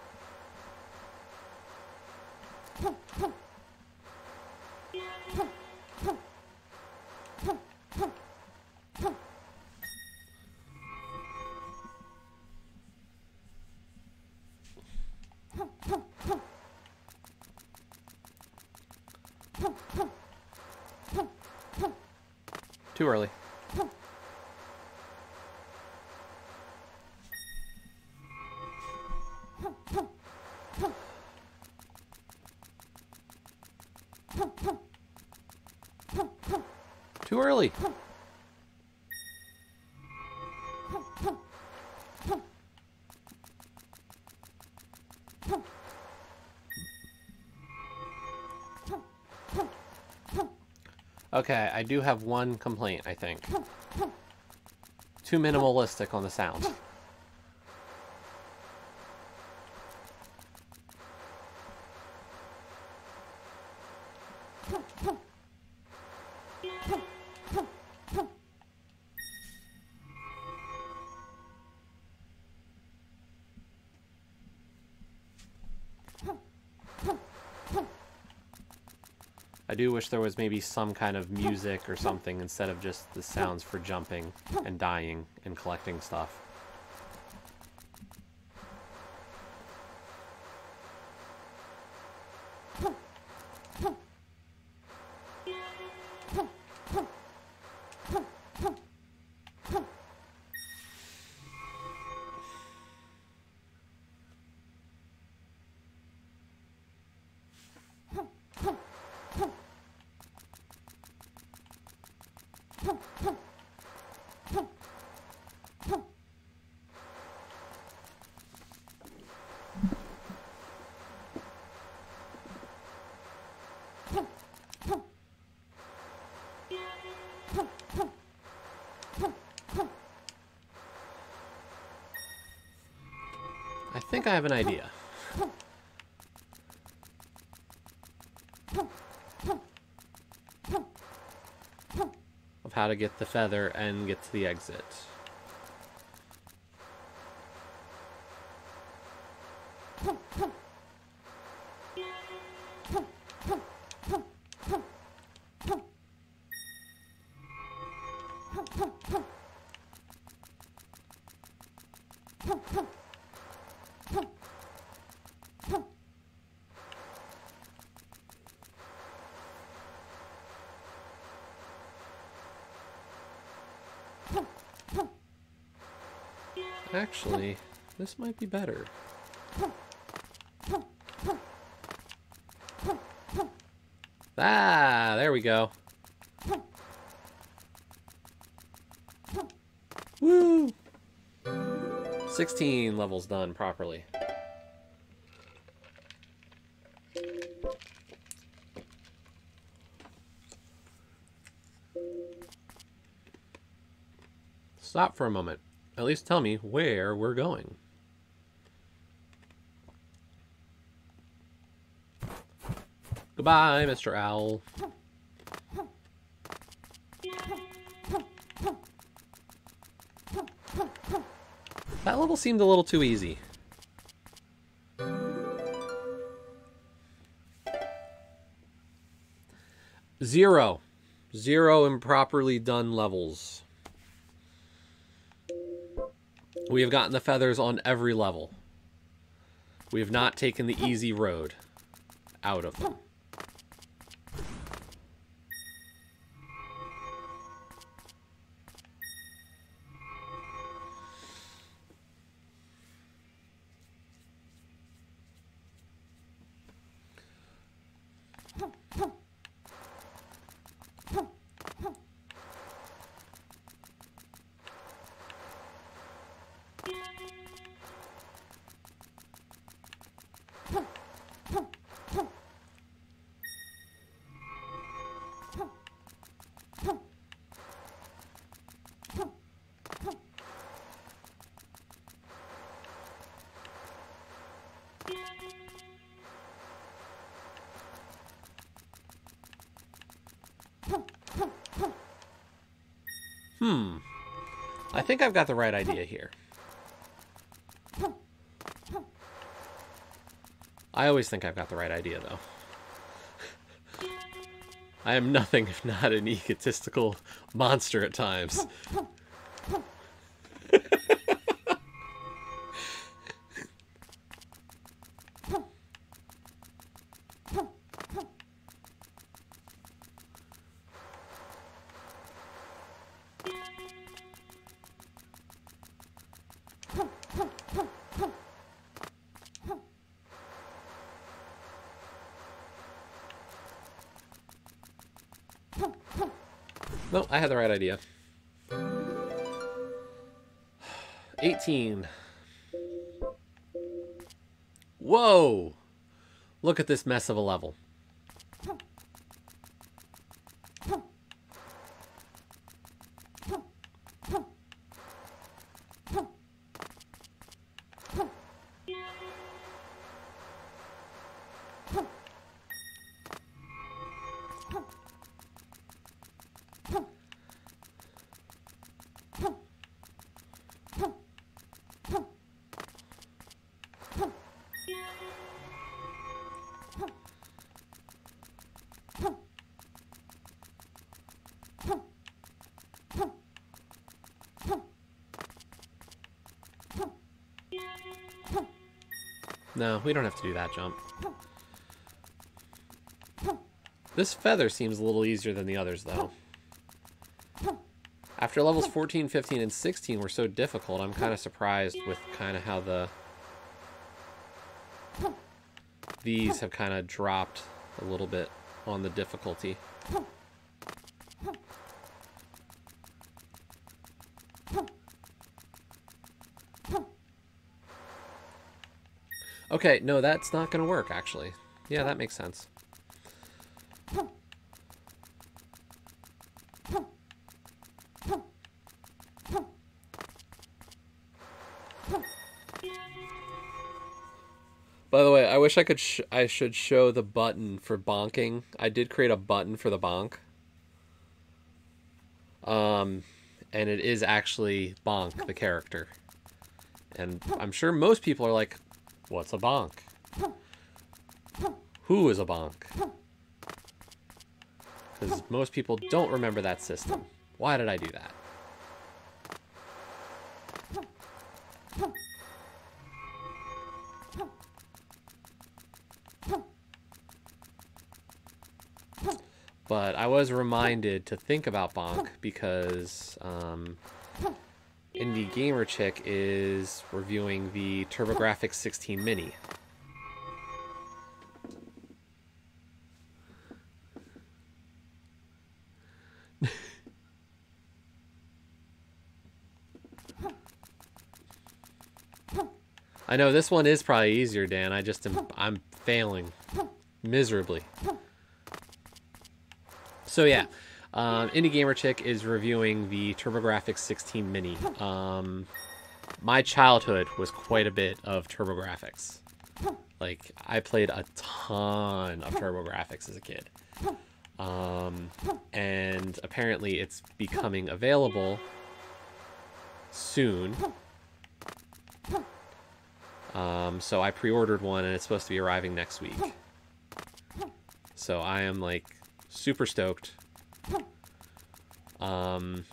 Early. Okay, I do have one complaint, I think. Too minimalistic on the sound. I do wish there was maybe some kind of music or something instead of just the sounds for jumping and dying and collecting stuff. Think I have an idea. Of how to get the feather and get to the exit. Actually, this might be better. Ah, there we go. Woo! 16 levels done properly. Stop for a moment. At least tell me where we're going. Goodbye, Mr. Owl. That level seemed a little too easy. Zero. Zero improperly done levels. We have gotten the feathers on every level. We have not taken the easy road out of them. Hmm. I think I've got the right idea here. I always think I've got the right idea, though. I am nothing if not an egotistical monster at times. No, I had the right idea. 18. Whoa! Look at this mess of a level. Do that jump. This feather seems a little easier than the others, though. After levels 14, 15, and 16 were so difficult, I'm kind of surprised with kind of how the... These have kind of dropped a little bit on the difficulty. Okay, no, that's not going to work, actually. Yeah, that makes sense. By the way, I wish I could. I should show the button for bonking. I did create a button for the bonk. Um, and it is actually Bonk, the character. And I'm sure most people are like, "What's a bonk? Who is a bonk?" Because most people don't remember that system. Why did I do that? But I was reminded to think about Bonk because um, Indie Gamer Chick is reviewing the TurboGrafx 16 Mini. I know this one is probably easier, Dan. I just am, I'm failing miserably. So yeah, um, Indie Gamer Chick is reviewing the TurboGrafx 16 Mini. Um, my childhood was quite a bit of TurboGrafx. Like I played a ton of TurboGrafx as a kid. Um, and apparently it's becoming available soon. Um, so I pre-ordered one and it's supposed to be arriving next week. So I am like super stoked. Um,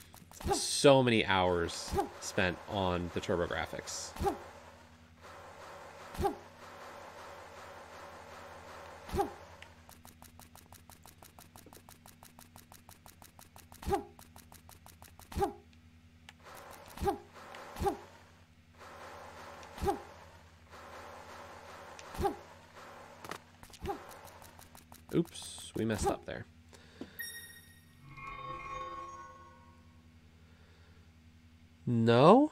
so many hours spent on the TurboGrafx. Oops, we messed up there. No?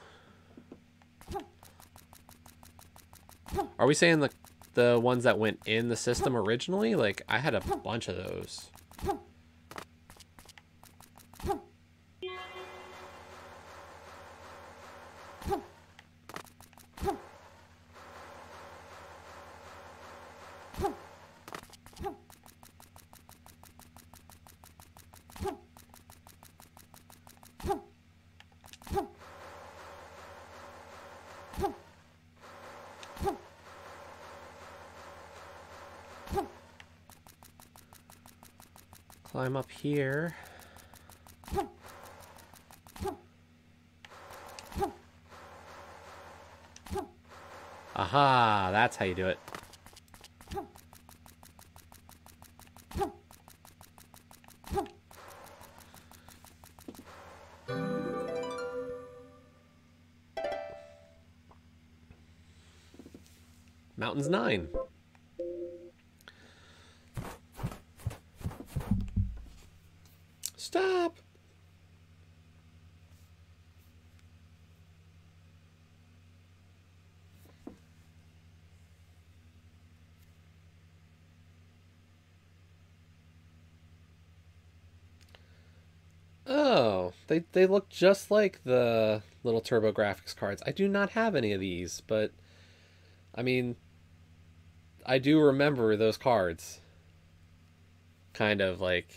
Are we saying the the ones that went in the system originally? Like, I had a bunch of those. Climb up here. Aha, that's how you do it. Mountains 9. Stop! Oh, they, they look just like the little TurboGrafx cards. I do not have any of these, but I mean, I do remember those cards. Kind of like,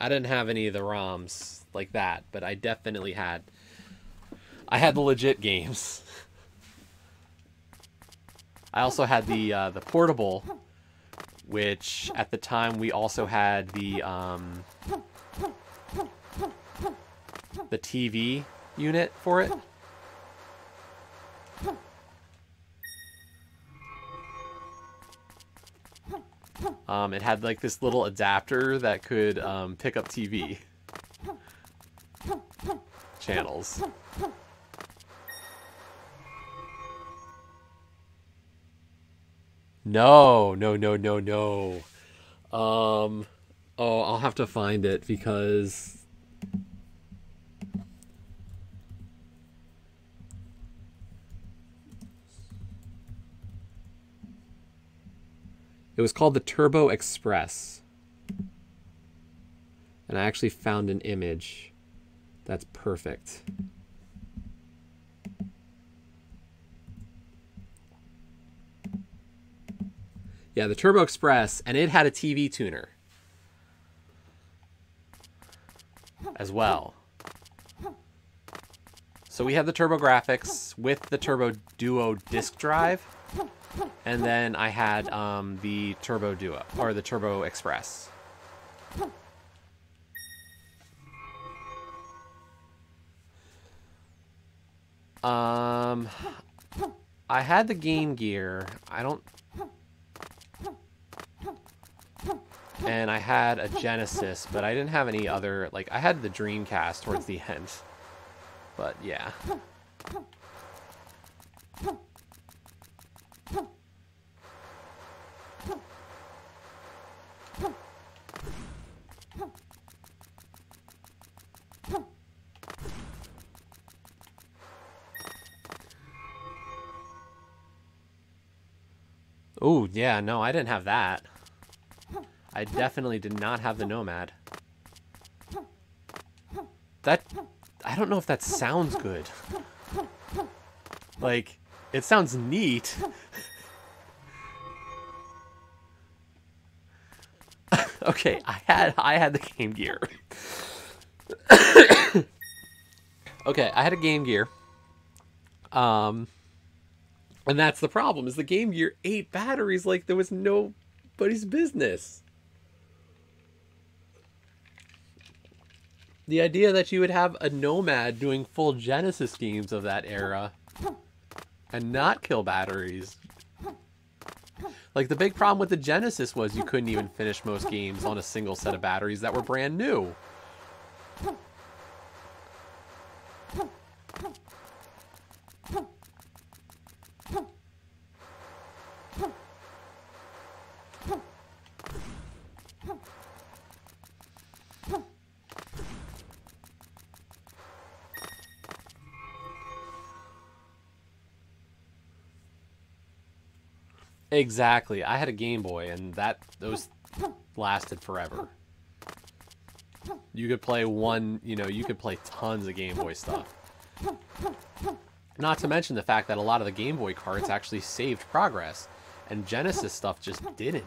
I didn't have any of the ROMs like that, but I definitely had. I had the legit games. I also had the uh, the portable, which at the time we also had the um, the TV unit for it. Um, it had like this little adapter that could um, pick up TV channels. No, no, no, no, no. Um, oh, I'll have to find it because It was called the Turbo Express. And I actually found an image that's perfect. Yeah, the Turbo Express, and it had a TV tuner as well. So we had the TurboGrafx with the Turbo Duo disk drive. And then I had um, the Turbo Duo, or the Turbo Express. Um, I had the Game Gear. I don't... And I had a Genesis, but I didn't have any other... Like, I had the Dreamcast towards the end. But, yeah. Oh, yeah, no, I didn't have that. I definitely did not have the Nomad. That... I don't know if that sounds good. Like, it sounds neat. okay, I had I had the Game Gear. okay, I had a Game Gear. Um and that's the problem is the Game Gear ate batteries like there was nobody's business. The idea that you would have a Nomad doing full Genesis games of that era and not kill batteries. Like the big problem with the Genesis was you couldn't even finish most games on a single set of batteries that were brand new. Exactly. I had a Game Boy, and that those lasted forever. You could play one, you know, you could play tons of Game Boy stuff. Not to mention the fact that a lot of the Game Boy cards actually saved progress, and Genesis stuff just didn't.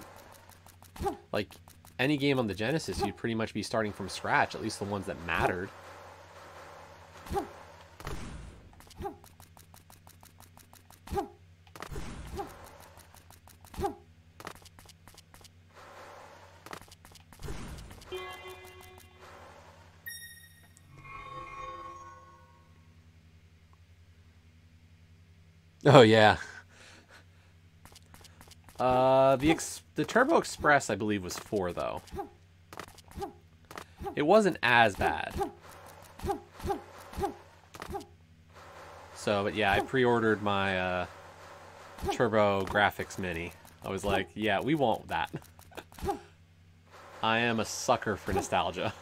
Like, any game on the Genesis, you'd pretty much be starting from scratch, at least the ones that mattered. Oh yeah. Uh, the the Turbo Express, I believe, was four though. It wasn't as bad. So, but yeah, I pre-ordered my uh, TurboGrafx Mini. I was like, yeah, we want that. I am a sucker for nostalgia.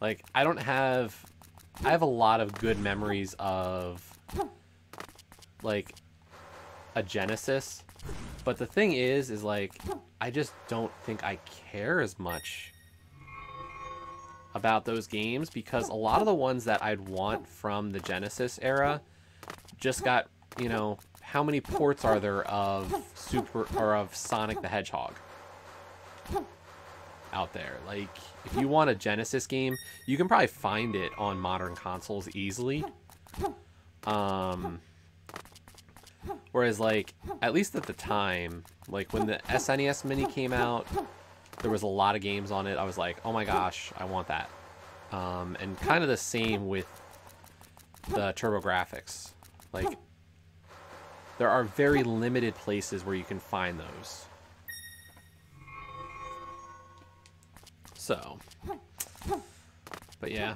Like, I don't have I have a lot of good memories of like a Genesis. But the thing is, is like, I just don't think I care as much about those games because a lot of the ones that I'd want from the Genesis era just got, you know, how many ports are there of Super or of Sonic the Hedgehog out there? Like, if you want a Genesis game, you can probably find it on modern consoles easily. Um, Whereas, like, at least at the time, like when the SNES Mini came out, there was a lot of games on it. I was like, oh my gosh, I want that. Um, and kind of the same with the TurboGrafx. Like, there are very limited places where you can find those. So, but yeah.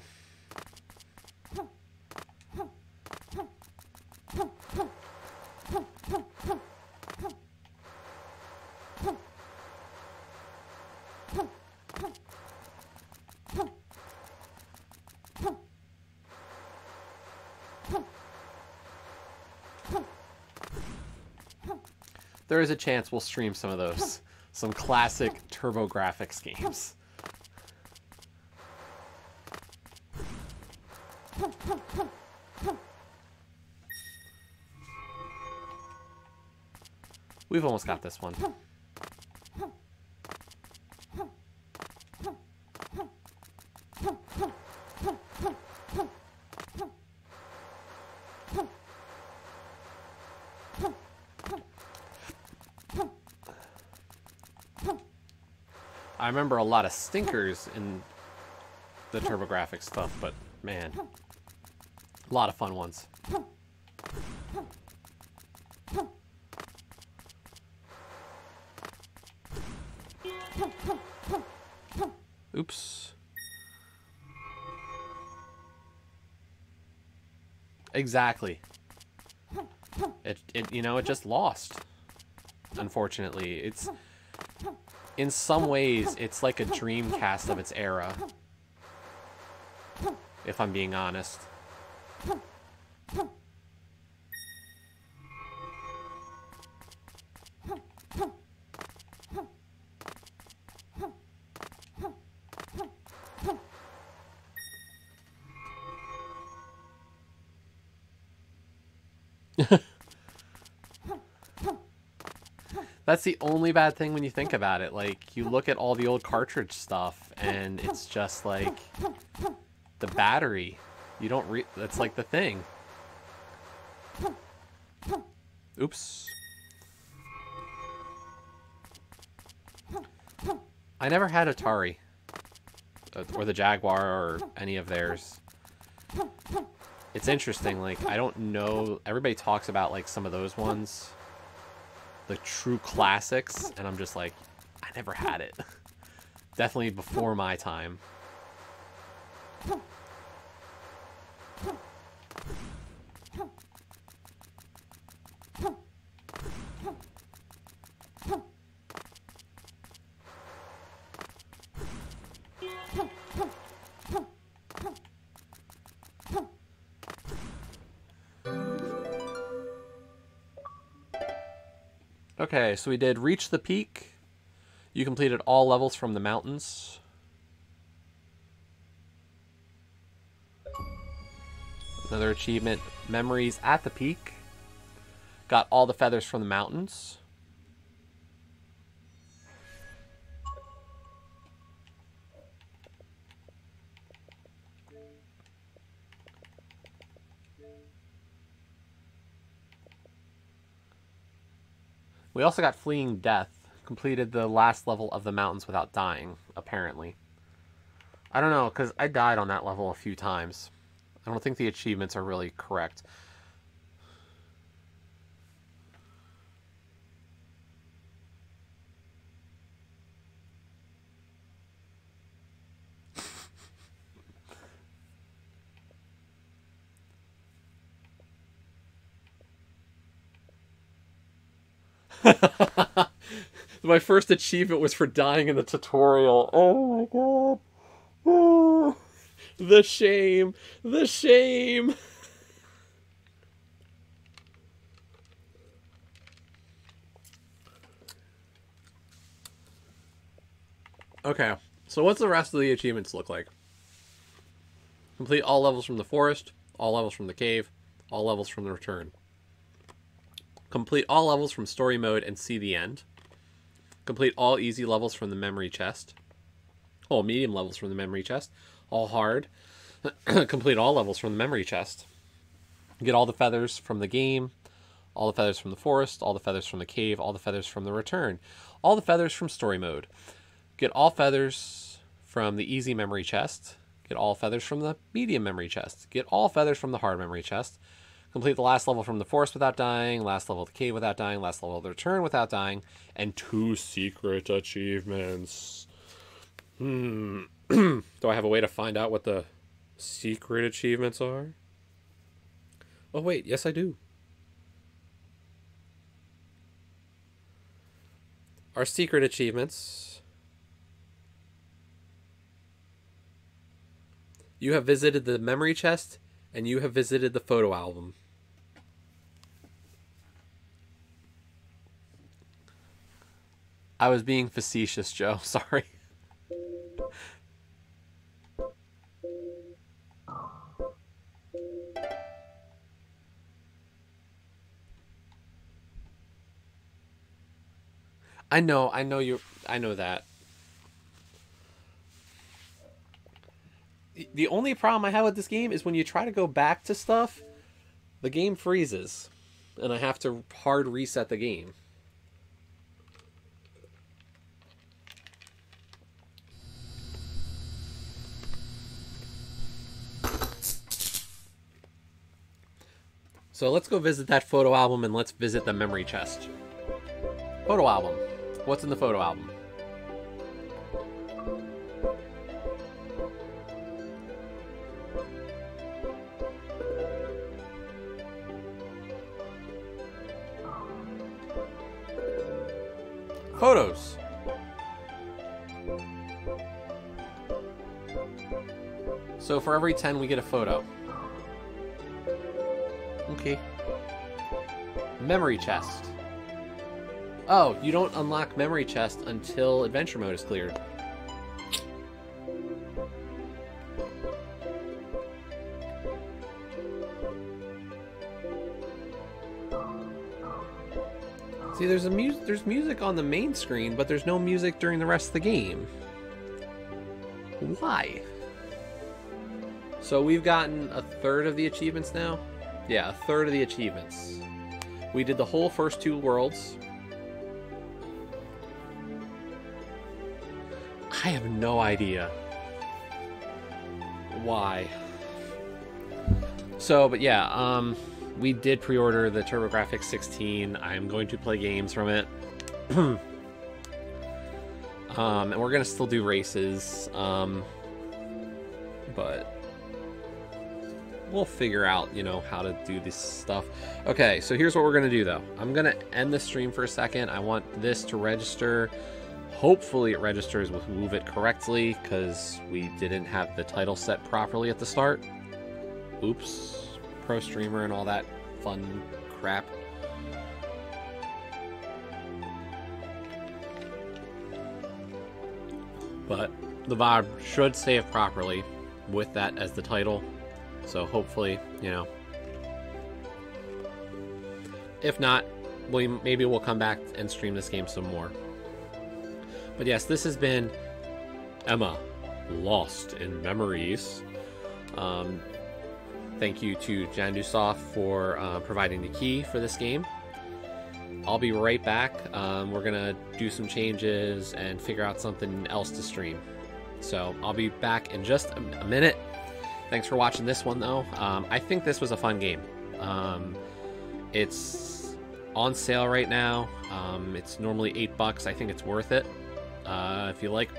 There is a chance we'll stream some of those. Some classic TurboGrafx games. We've almost got this one. I remember a lot of stinkers in the TurboGrafx stuff, but man, a lot of fun ones. Oops. Exactly. It, it, you know, it just lost. Unfortunately, it's in some ways, it's like a Dreamcast of its era. If I'm being honest. That's the only bad thing when you think about it. Like, you look at all the old cartridge stuff, and it's just like the battery. You don't re. That's like the thing. Oops. I never had Atari. Or the Jaguar, or any of theirs. It's interesting, like, I don't know. Everybody talks about, like, some of those ones the true classics, and I'm just like, I never had it. Definitely before my time. Okay, so we did reach the peak. You completed all levels from the mountains. Another achievement, memories at the peak. Got all the feathers from the mountains. We also got Fleeing Death. Completed the last level of the mountains without dying, apparently. I don't know, because I died on that level a few times. I don't think the achievements are really correct. My first achievement was for dying in the tutorial. Oh my god. Oh, the shame. The shame. Okay, so what's the rest of the achievements look like? Complete all levels from the forest, all levels from the cave, all levels from the return. Complete all levels from story mode and see the end. Complete all easy levels from the memory chest. All medium levels from the memory chest. All hard. Complete all levels from the memory chest. Get all the feathers from the game. all the feathers from the forest, all the feathers from the cave, all the feathers from the return, all the feathers from story mode. Get all feathers from the easy memory chest. Get all feathers from the medium memory chest. Get all feathers from the hard memory chest. Complete the last level from the forest without dying, last level of the cave without dying, last level of the return without dying, and two secret achievements. Hmm. Do I have a way to find out what the secret achievements are? Oh, wait, yes, I do. Our secret achievements. You have visited the memory chest and you have visited the photo album. I was being facetious, Joe. Sorry. I know, I know you I know that. The only problem I have with this game is when you try to go back to stuff, the game freezes and I have to hard reset the game. So let's go visit that photo album and let's visit the memory chest. Photo album. What's in the photo album? Photos. So for every 10, we get a photo. Okay. Memory chest. Oh, you don't unlock memory chest until adventure mode is cleared. See, there's a mu there's music on the main screen, but there's no music during the rest of the game. Why? So we've gotten a third of the achievements now? Yeah, a third of the achievements. We did the whole first two worlds. I have no idea why. So, but yeah, um, we did pre-order the TurboGrafx 16. I'm going to play games from it. um, and we're gonna still do races. Um, but we'll figure out, you know, how to do this stuff. Okay, so here's what we're gonna do though. I'm gonna end the stream for a second. I want this to register. Hopefully it registers with Move It correctly, because we didn't have the title set properly at the start. Oops. Pro Streamer and all that fun crap. But the VOD should save properly with that as the title. So hopefully, you know. If not, we maybe we'll come back and stream this game some more. But yes, this has been Emma, Lost in Memories. Um, thank you to Jandusoft for uh, providing the key for this game. I'll be right back. Um, we're gonna do some changes and figure out something else to stream. So I'll be back in just a, a minute. Thanks for watching this one, though. Um, I think this was a fun game. Um, it's on sale right now. Um, it's normally eight bucks. I think it's worth it. Uh, if you like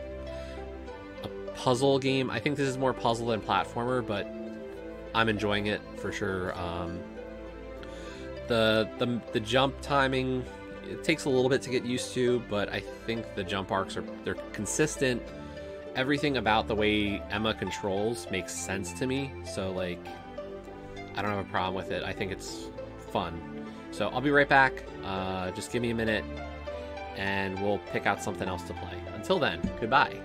a puzzle game, I think this is more puzzle than platformer, but I'm enjoying it for sure. Um, the the the jump timing it takes a little bit to get used to, but I think the jump arcs are they're consistent everything about the way Emma controls makes sense to me. So like, I don't have a problem with it. I think it's fun. So I'll be right back. Uh, just give me a minute, and we'll pick out something else to play. Until then, goodbye.